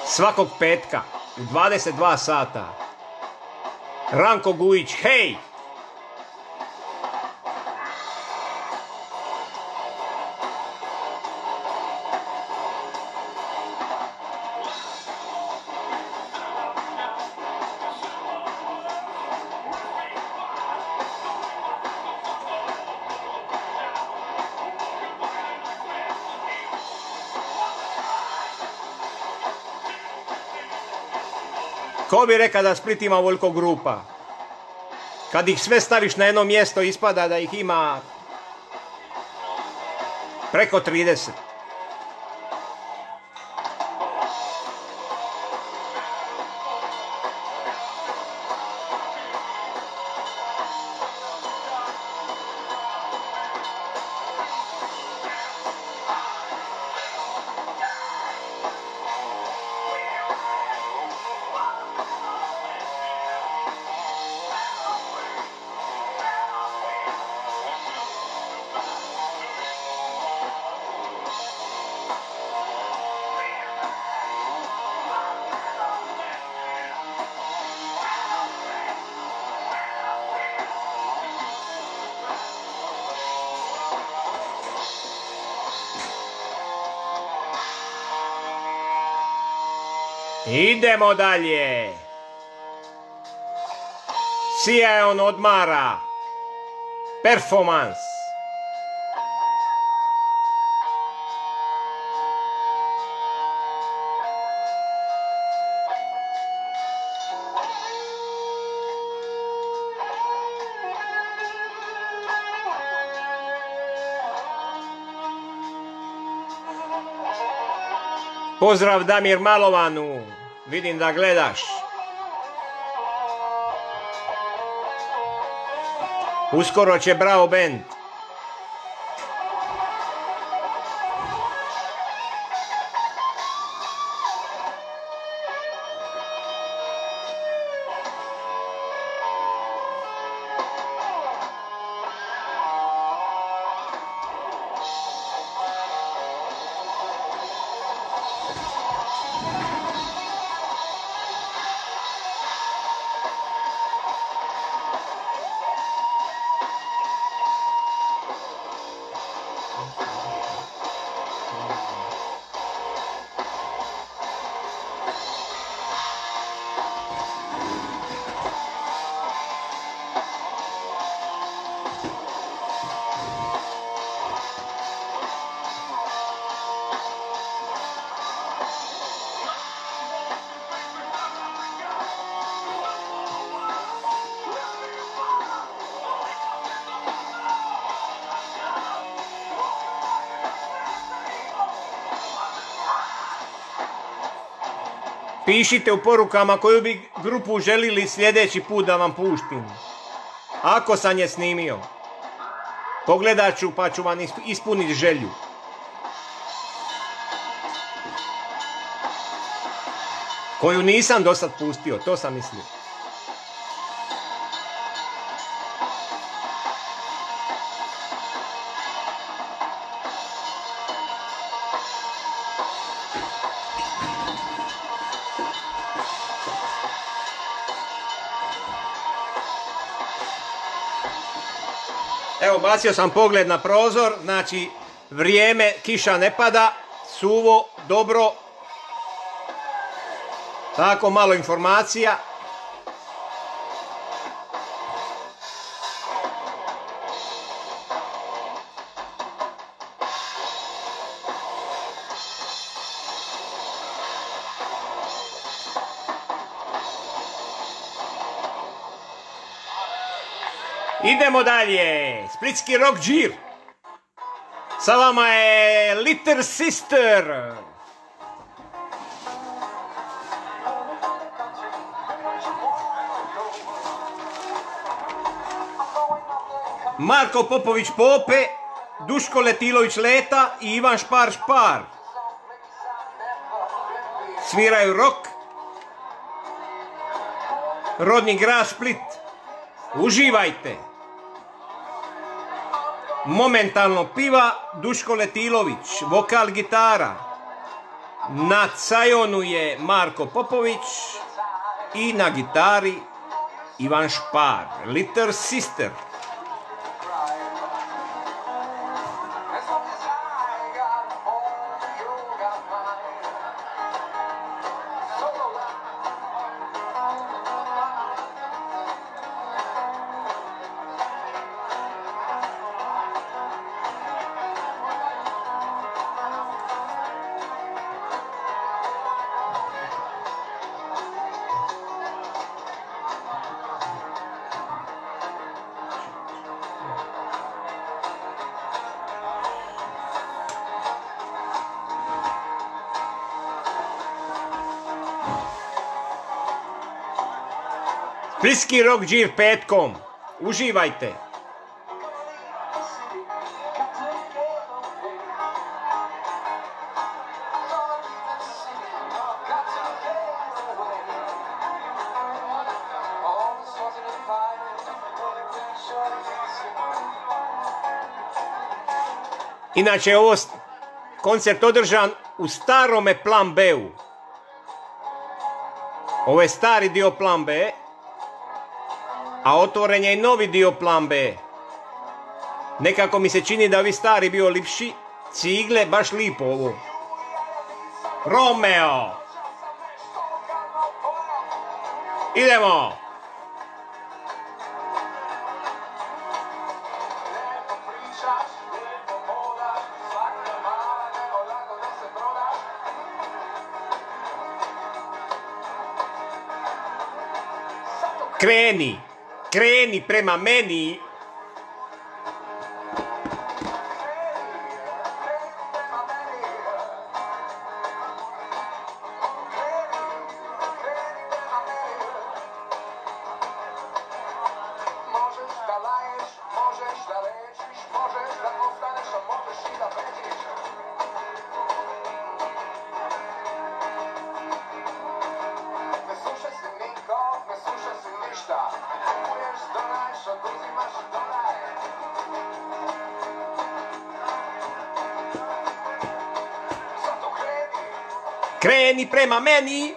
S1: Svakog petka u 22 sata. Ranko Gujić, hej! Bi reka da Split ima ovoliko grupa? Kad ih sve staviš na jedno mjesto ispada da ih ima preko 30. Idemo dalje. Sija on odmara. Performans. Pozdrav Damir Malovanu. Vidim da gledaš. Uskoro će Bravo Band. Pišite u porukama koju bi grupu želili sljedeći put da vam puštim. Ako sam je snimio. Pogledat ću pa ću vam isp- ispuniti želju. Koju nisam do sad pustio, to sam mislio. Bacio sam pogled na prozor, znači vrijeme, kiša ne pada, suvo, dobro. Tako, malo informacija. Idemo dalje. Splitski rock džir. Sa vama je Little Sister. Marko Popović Pope, Duško Letilović Leta i Ivan Špar Špar. Sviraju rock. Rodni grad Split. Uživajte!
S3: Momentalno piva Duško Letilović, vokal gitara. Na cajonu je Marko Popović i na gitari Ivan Špar, Little Sister. Splitski rock džir petkom. Uživajte. Inače, ovo koncert održan u starome plan B-u. Ovo je stari dio plan B, a otvoren je i novi dio plan B. Nekako mi se čini da vi stari bio lipši, cigle baš lipo ovo. Romeo! Idemo! Kreni prema meni. Prema meni.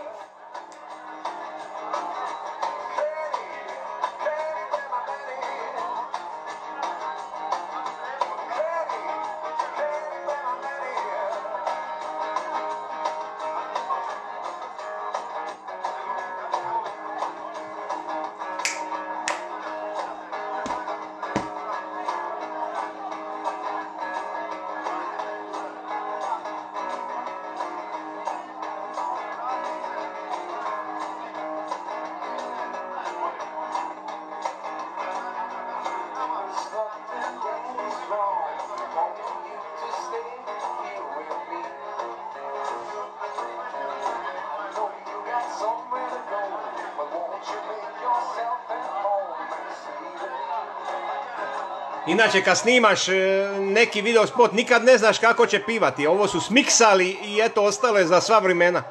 S3: Inače, kad snimaš e, neki video spot, nikad ne znaš kako će pivati. Ovo su smiksali i eto, ostalo je za sva vremena.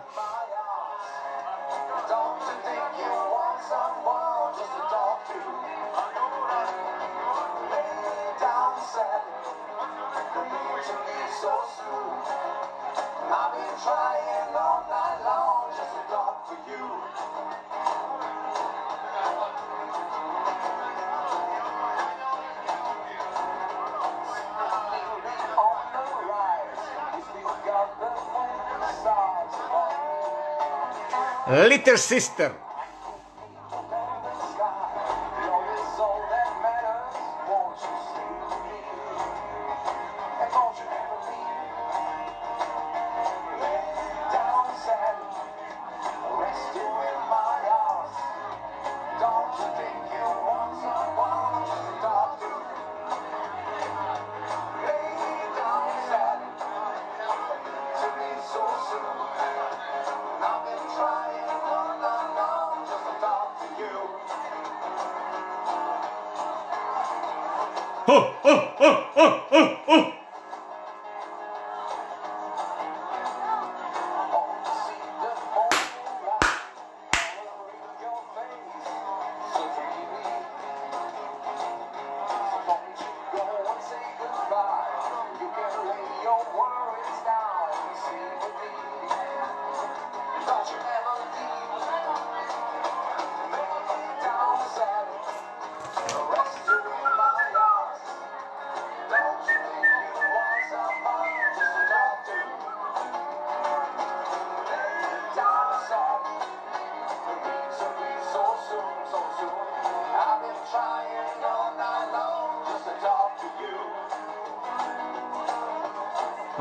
S3: Little Sister.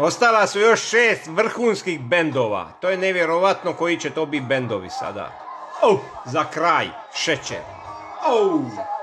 S1: Ostala su još šest vrhunskih bendova. To je nevjerovatno koji će to biti bendovi sada. Oh, za kraj, šećer. Oh.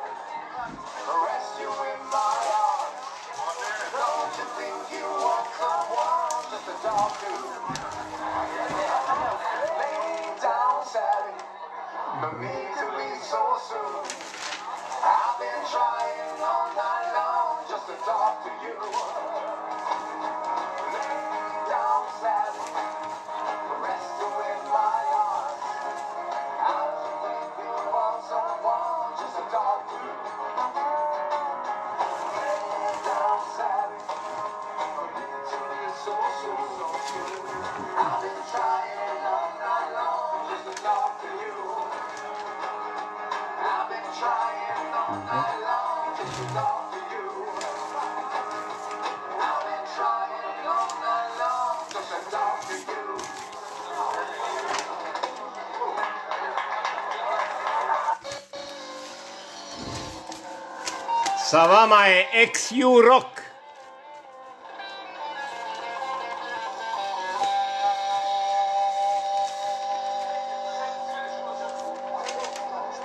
S1: Sa vama je XU Rock.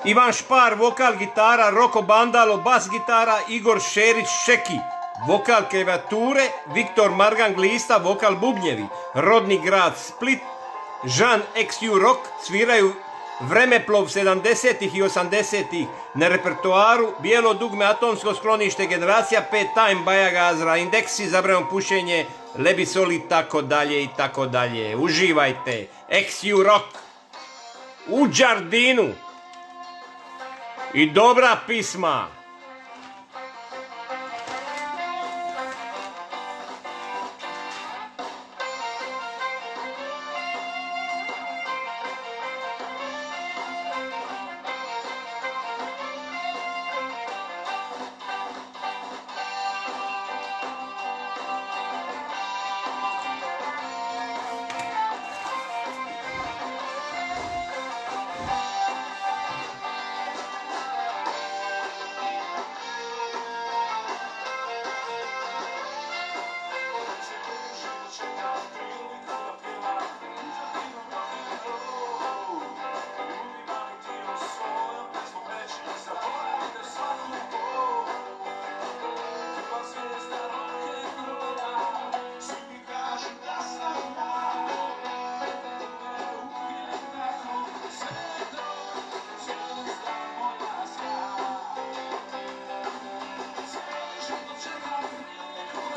S1: Ivan Špar, vokal, gitara, Roko Bandalo, bas gitara, Igor Šerić, Šeki, vokal klavijature, Viktor Margan Glista, vokal bubnjevi, rodni grad Split, Žan XU Rock, sviraju Vremeplov 70-ih i 80-ih na repertoaru, Bijelo dugme, Atomsko sklonište, Generacija 5, Time, Bajaga Azra, Indeksi, Zabranjeno pušenje, Lebisoli i tako dalje i tako dalje. Uživajte, XU Rock u Đardinu i dobra pisma.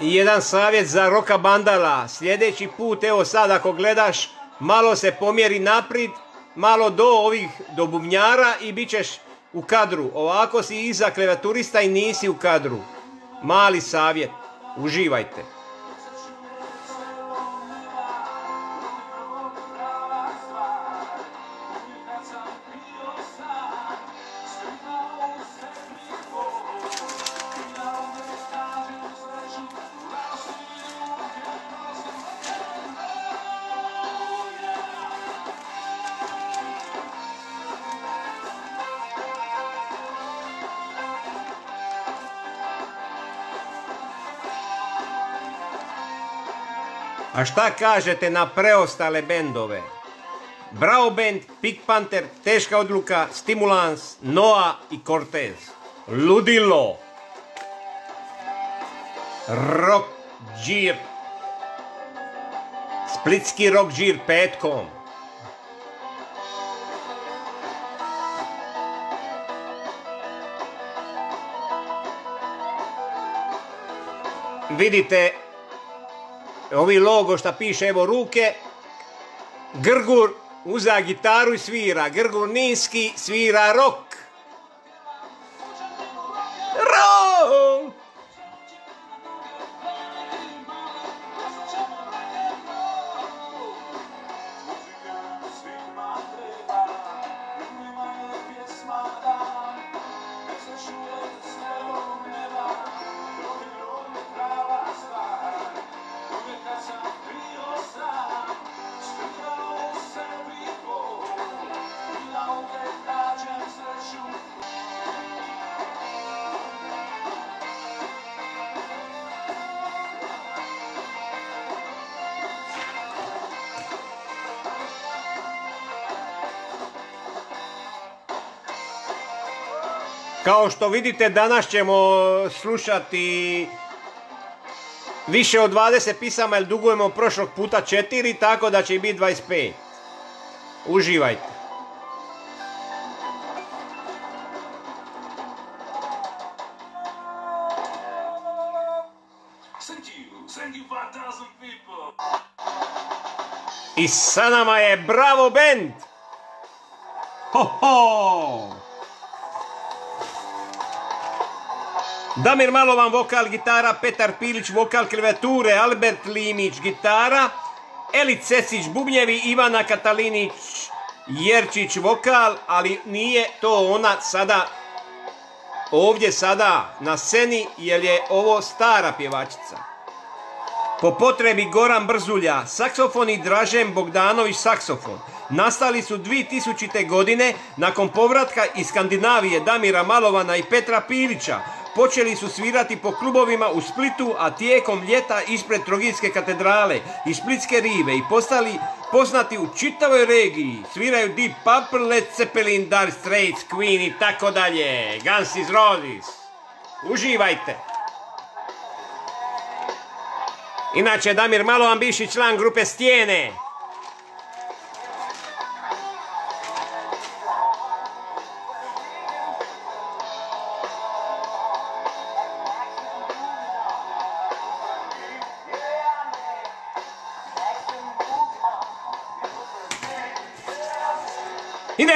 S1: Jedan savjet za Roka Bandala. Sljedeći put, evo sad ako gledaš, malo se pomjeri naprijed, malo do ovih, do bubnjara i bit ćeš u kadru. Ovako si iza klavijaturista i nisi u kadru. Mali savjet. Uživajte. Šta kažete na preostale bendove? Bravo Band, Pink Panther, Teška odluka, Stimulans, Noa i Cortez. Ludilo. Rock Džir. Splitski Rock Džir petkom. Vidite, ovi logo šta piše evo ruke, Grgur uza gitaru i svira, Grgur Ninski svira. Rock! Kao što vidite danas ćemo slušati više od 20 pisama jer dugujemo prošlog puta 4, tako da će ih biti 25. Uživajte.
S4: Thank you. Thank you 5,000 people.
S1: I sa nama je Bravo Band! Ho, ho! Damir Malovan vokal gitara, Petar Pilić vokal klavijature, Albert Limić gitara, Eli Cesić bubnjevi, Ivana Katalinić Jerčić vokal, ali nije to ona sada ovdje sada na sceni jer je ovo stara pjevačica. Po potrebi Goran Brzulja, saksofon i Dražen Bogdanović saksofon. Nastali su 2000. godine nakon povratka iz Skandinavije Damira Malovana i Petra Pilića. Počeli su svirati po klubovima u Splitu, a tijekom ljeta ispred Trogirske katedrale i Splitske rive i postali poznati u čitavoj regiji. Sviraju Deep Purple, Led Zeppelin, Dire Straits, Queen i tako dalje. Guns N' Roses. Uživajte! Inače, Damir Malovan, član grupe Stijene.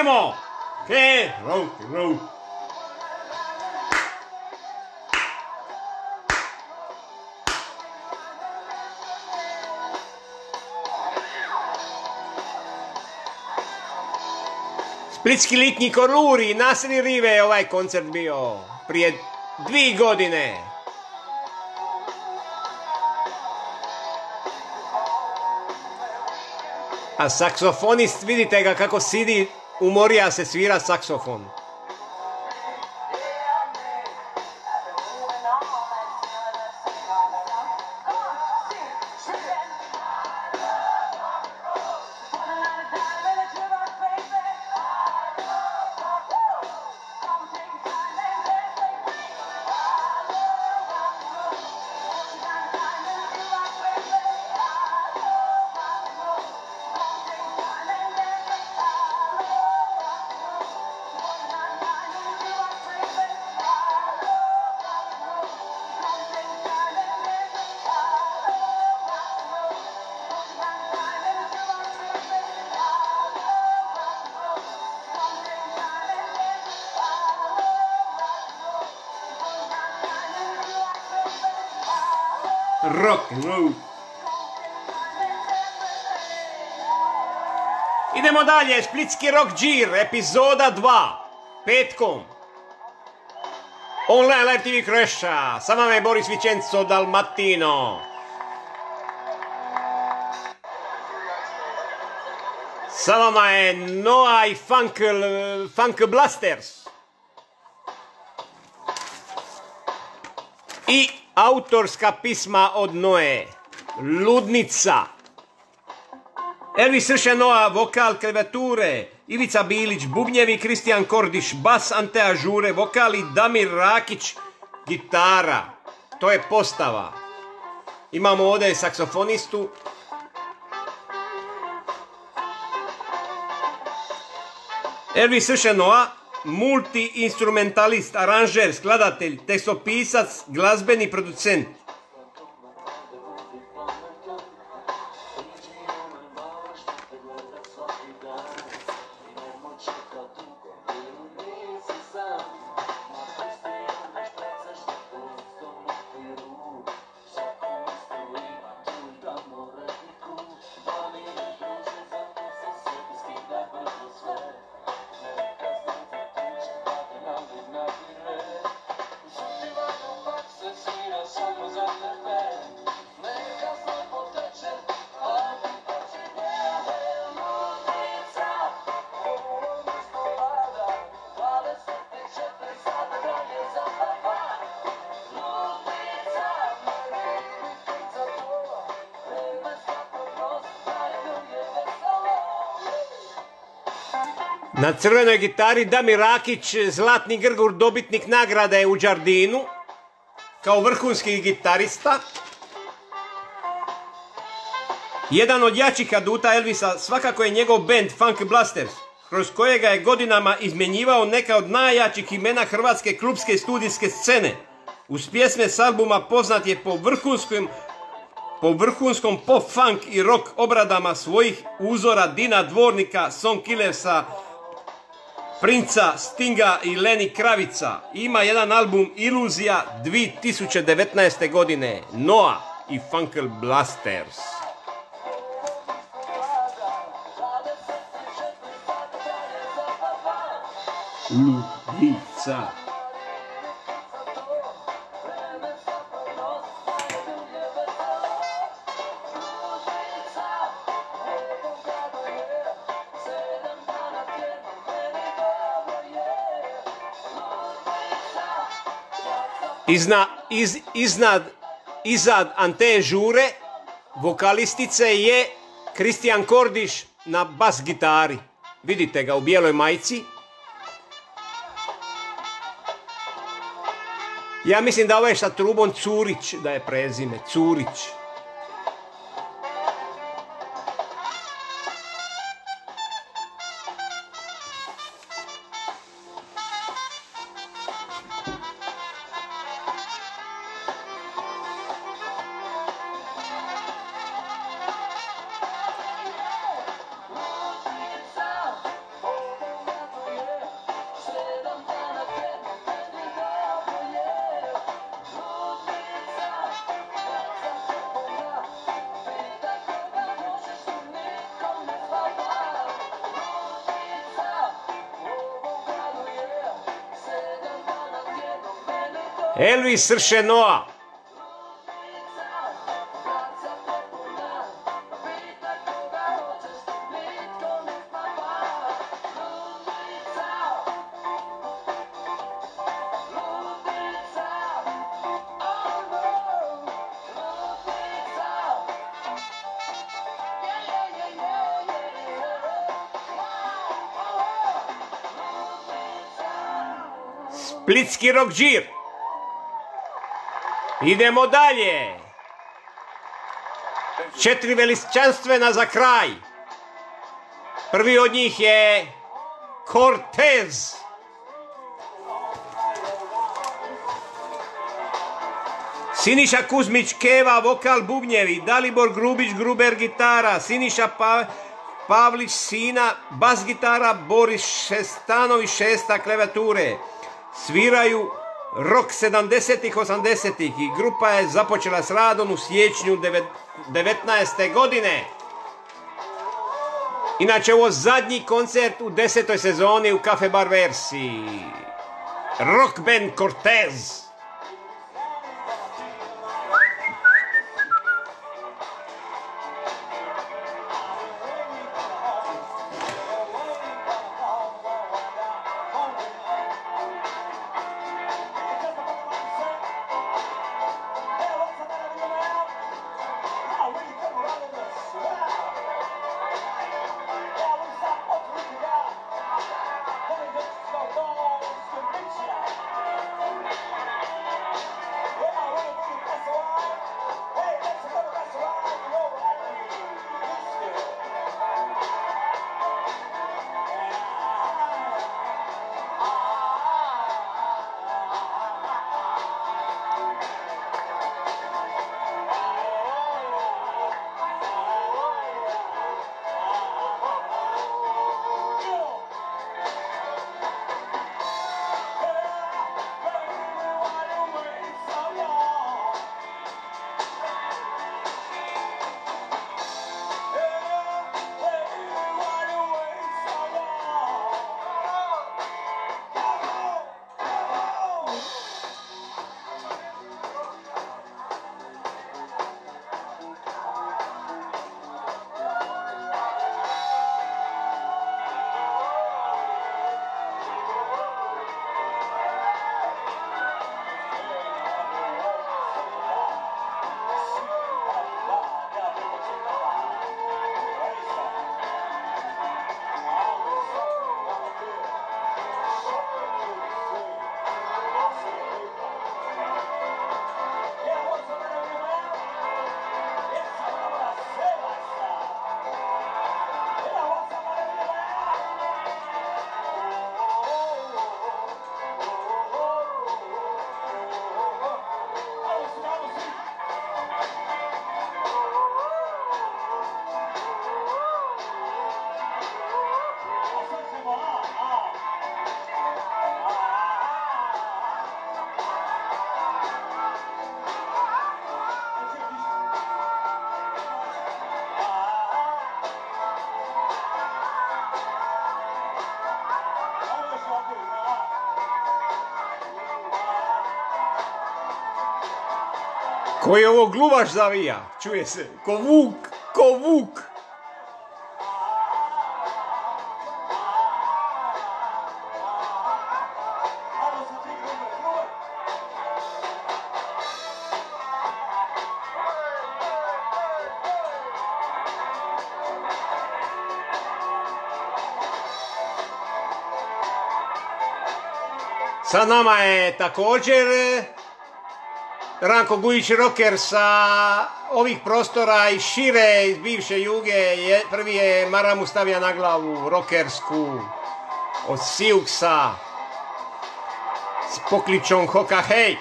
S1: Idemo! He, rock, rock. Splitski litnji koruri, Nasri Rive je ovaj koncert bio prije dvije godine. A saksofonist, vidite ga kako sidi, umorija se svira saksofon. Roll. Idemo dalje, Splitski rock džir, epizoda 2, petkom. Online Live TV Kreša, sa vama je Boris Vicenzo Dalmatino. Sa vama je Noah i Funk, Funk Blasters. Autorska pisma od Noe. Ludnica. Elvis Srše Noa, vokal, klavijature. Ivica Bilić, bubnjevi, Kristijan Kordiš, bas, Ante Ažure, vokali, Damir Rakić, gitara. To je postava. Imamo ovdje saksofonistu. Elvis Noa, multi-instrumentalist, aranžer, skladatelj, tekstopisac, glazbeni producent. Na crvenoj gitari Damir Rakić, zlatni grgur, dobitnik nagrade u Đardinu, kao vrhunski gitarista. Jedan od jačih aduta Elvisa svakako je njegov band Funk Blasters, kroz kojega je godinama izmjenjivao neka od najjačih imena hrvatske klubske studijske scene. Uz pjesme s albuma poznat je po vrhunskom po vrhunskom pop funk i rock obradama svojih uzora Dina Dvornika, Song Killersa, Princa, Stinga i Leni Kravica. Ima jedan album Iluzija 2019. godine. Noah i Funkel Blasters. Ludica. Izna, iz, iznad, izad Ante Žure, vokalistice je Kristijan Kordiš na bas gitari. Vidite ga u bijeloj majici. Ja mislim da ovaj sa trubom Curić da je prezime, Curić. Elvis Sršenoa. Splitski rock džir. Idemo dalje. Četiri veličanstvena za kraj. Prvi od njih je Cortez. Siniša Kuzmić, Keva, vokal, bubnjevi, Dalibor Grubić, Gruber, gitara, Siniša pa, Pavlić, Sina, bas gitara, Boris Šestanović, šesta klavijature. Sviraju rok 70-ih, 80-ih i grupa je započela s radom u siječnju 19. godine. Inače, ovo zadnji koncert u desetoj sezoni u Cafe Bar versiji. Rock band Cortez. Koji ovo gluvaš zavija? Čuje se. Ko vuk, ko vuk. Sa nama je također Ranko Gujić rocker sa ovih prostora i šire iz bivše juge. Je, prvi je Maramu stavija na glavu rockersku od Siuksa s pokličom Hoka Hej.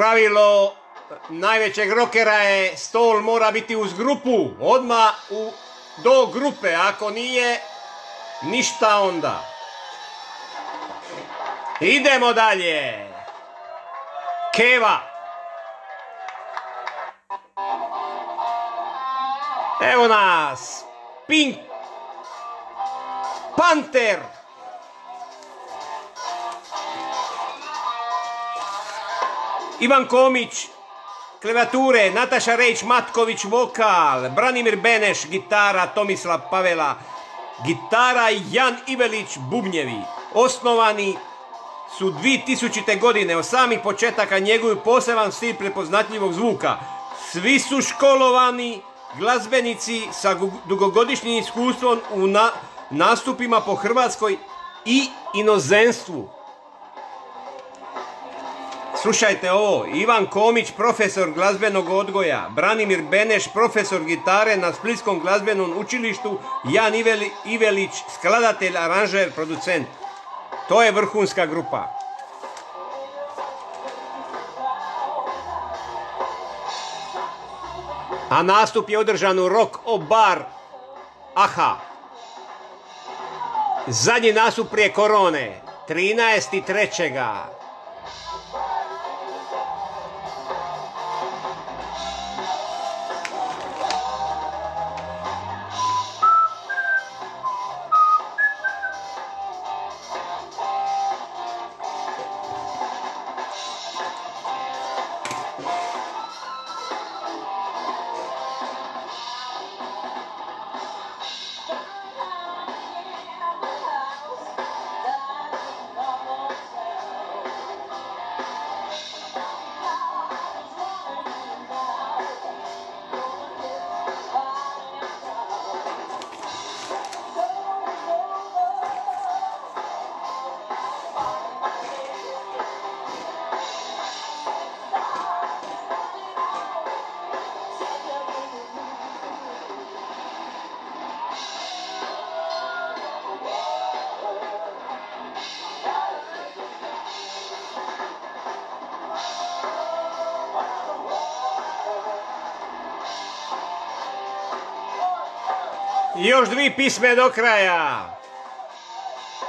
S1: Pravilo najvećeg rokera je stol mora biti uz grupu, odmah u, do grupe, ako nije ništa onda. Idemo dalje. Keva. Evo nas. Pink. Panter. Ivan Komić, Klevature, Nataša Rejć, Matković, vokal, Branimir Beneš, gitara, Tomislav Pavela, gitara Jan Ivelić, bubnjevi. Osnovani su 2000. godine, od samih početaka njeguju poseban stil prepoznatljivog zvuka. Svi su školovani glazbenici sa dugogodišnjim iskustvom u na- nastupima po Hrvatskoj i inozemstvu. Slušajte ovo, Ivan Komić, profesor glazbenog odgoja, Branimir Beneš, profesor gitare na Splitskom glazbenom učilištu, Jan Iveli- Ivelić, skladatelj, aranžer, producent. To je vrhunska grupa. A nastup je održan u Rock o Bar Aha. Zadnji nastup prije korone, 13.3. Još dvi pisme do kraja.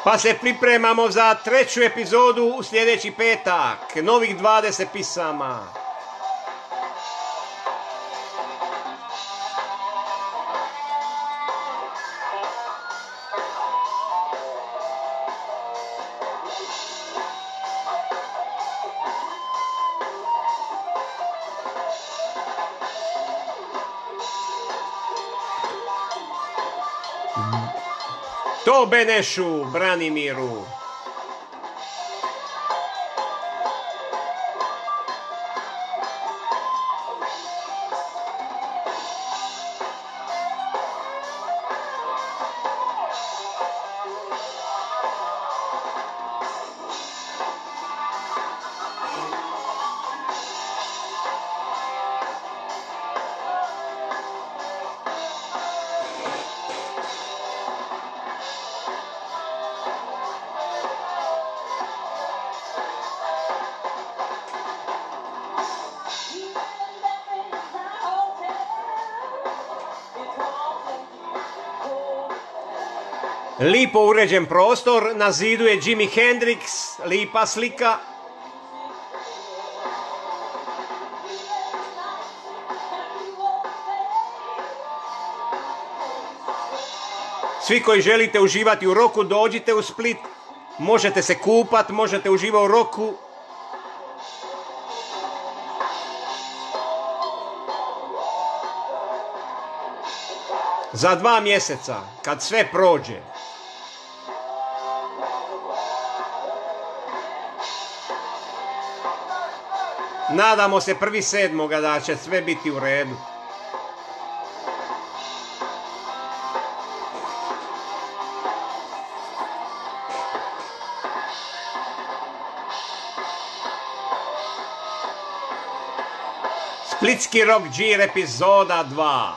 S1: Pa se pripremamo za treću epizodu u sljedeći petak. Novih 20 pisama. Benešu Branimiru! Lipo uređen prostor, na zidu je Jimi Hendrix, lipa slika. Svi koji želite uživati u roku, dođite u Split. Možete se kupat, možete uživati u roku. Za dva mjeseca, kad sve prođe, Nadamo se prvi sedmoga da će sve biti u redu. Splitski rock Gear epizoda 2.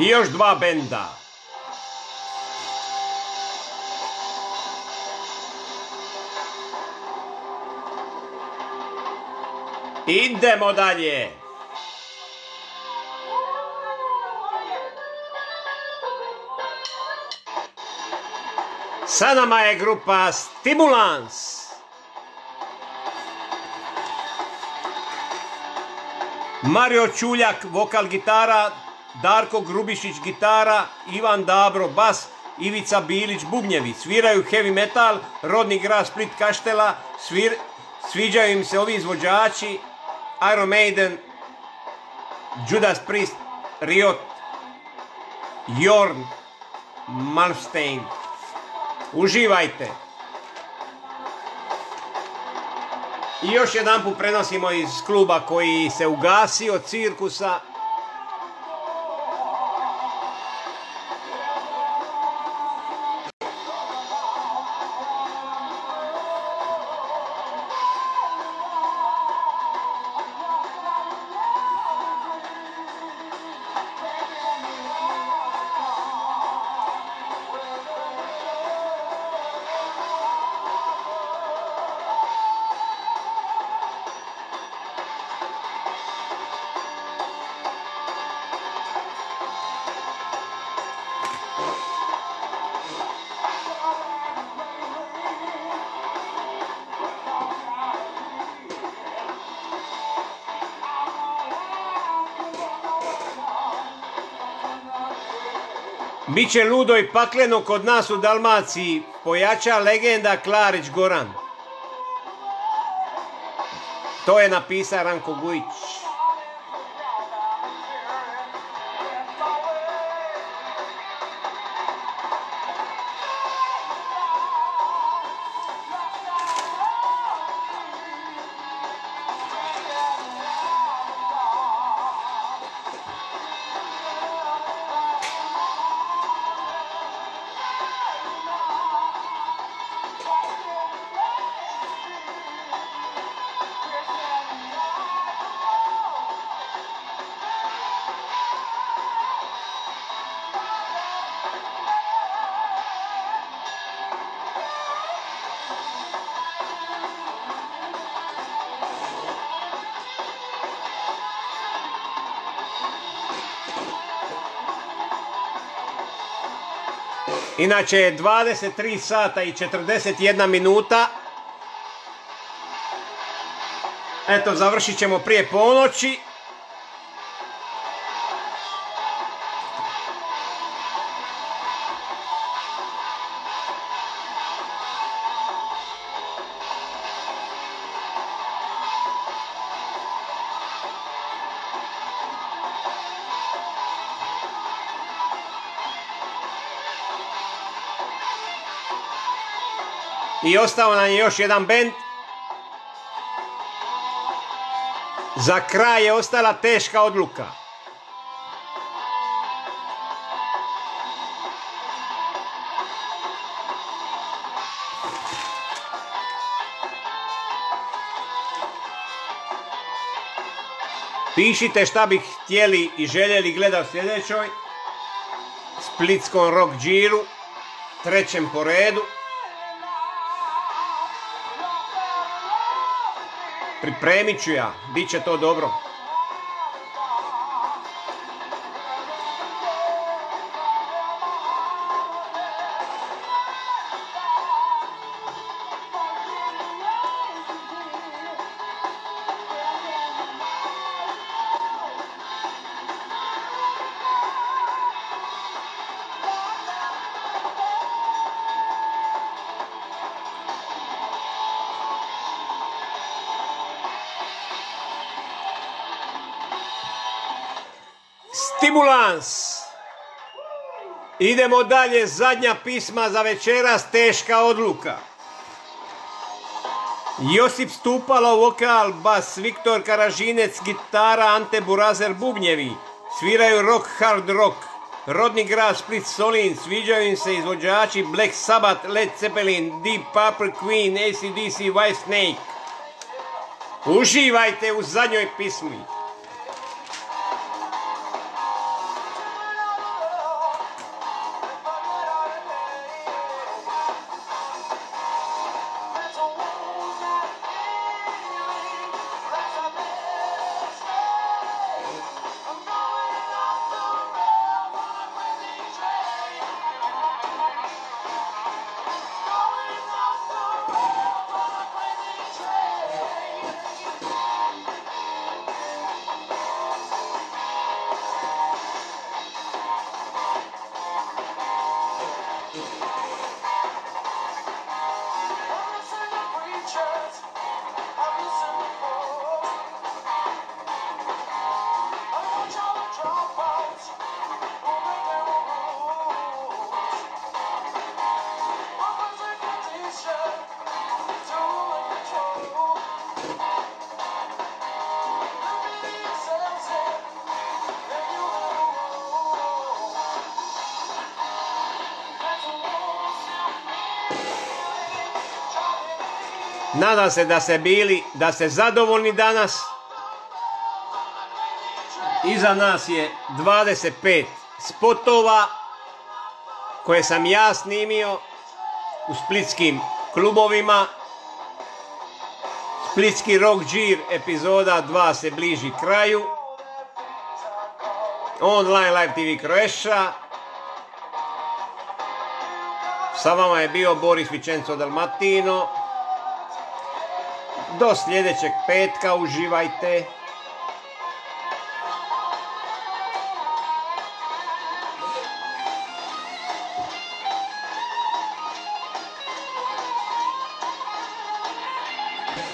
S1: I još dva benda. Idemo dalje. Sa nama je grupa Stimulans. Mario Čuljak, vokal gitara, Darko Grubišić gitara, Ivan Dabro bas, Ivica Bilić bubnjevi. Sviraju heavy metal, rodni grad Split Kaštela, svir, sviđaju im se ovi izvođači, Iron Maiden, Judas Priest, Riot, Jorn, Malmsteen. Uživajte! I još jedan put prenosimo iz kluba koji se ugasio, cirkusa. Biće ludo i pakleno kod nas u Dalmaciji, pojača legenda Klarić Goran. To je napisao Ranko Gujić. Inače je 23 sata i 41 minuta. Eto, završit ćemo prije ponoći. I ostao nam je još jedan bend. Za kraj je ostala teška odluka. Pišite šta bi htjeli i željeli gledati u sljedećoj Splitskom rock džiru, trećem po redu. Pripremit ću ja, bit će to dobro. Idemo dalje, zadnja pisma za večeras, teška odluka. Josip Stupalo, vokal, bas, Viktor Karažinec, gitara, Ante Burazer, bubnjevi. Sviraju rock, hard rock. Rodni grad Split Solin, sviđaju im se izvođači Black Sabbath, Led Zeppelin, Deep Purple, Queen, ACDC, White Snake. Uživajte u zadnjoj pismi. Nadam se da ste bili, da ste zadovoljni danas. Iza nas je 25 spotova koje sam ja snimio u splitskim klubovima. Splitski Rock Džir epizoda 2 se bliži kraju. Online Live TV Croatia. Sa vama je bio Boris Vicenzo Dalmatino. Do sljedećeg petka uživajte.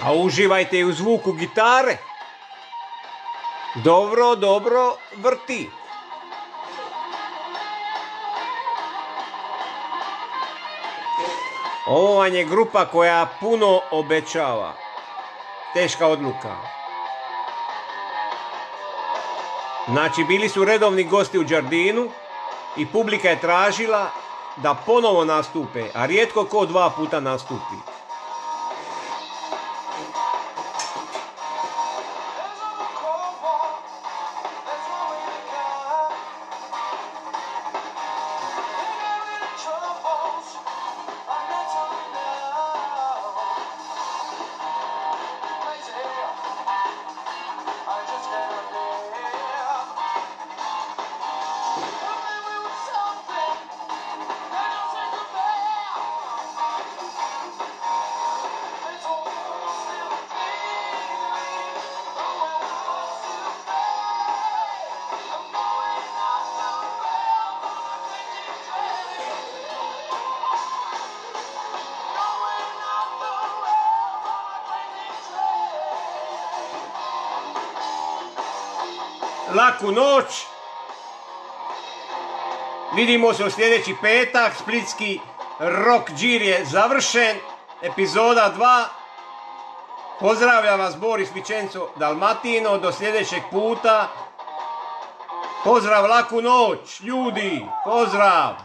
S1: A uživajte i u zvuku gitare. Dobro, dobro vrti. Ovo vam je grupa koja puno obećava. Teška odluka. Znači, bili su redovni gosti u Đardinu i publika je tražila da ponovo nastupe, a rijetko ko dva puta nastupi. Laku noć. Vidimo se u sljedeći petak. Splitski rock džir je završen. Epizoda 2. Pozdravlja vas Boris Vicenzo Dalmatino. Do sljedećeg puta. Pozdrav, laku noć, ljudi. Pozdrav.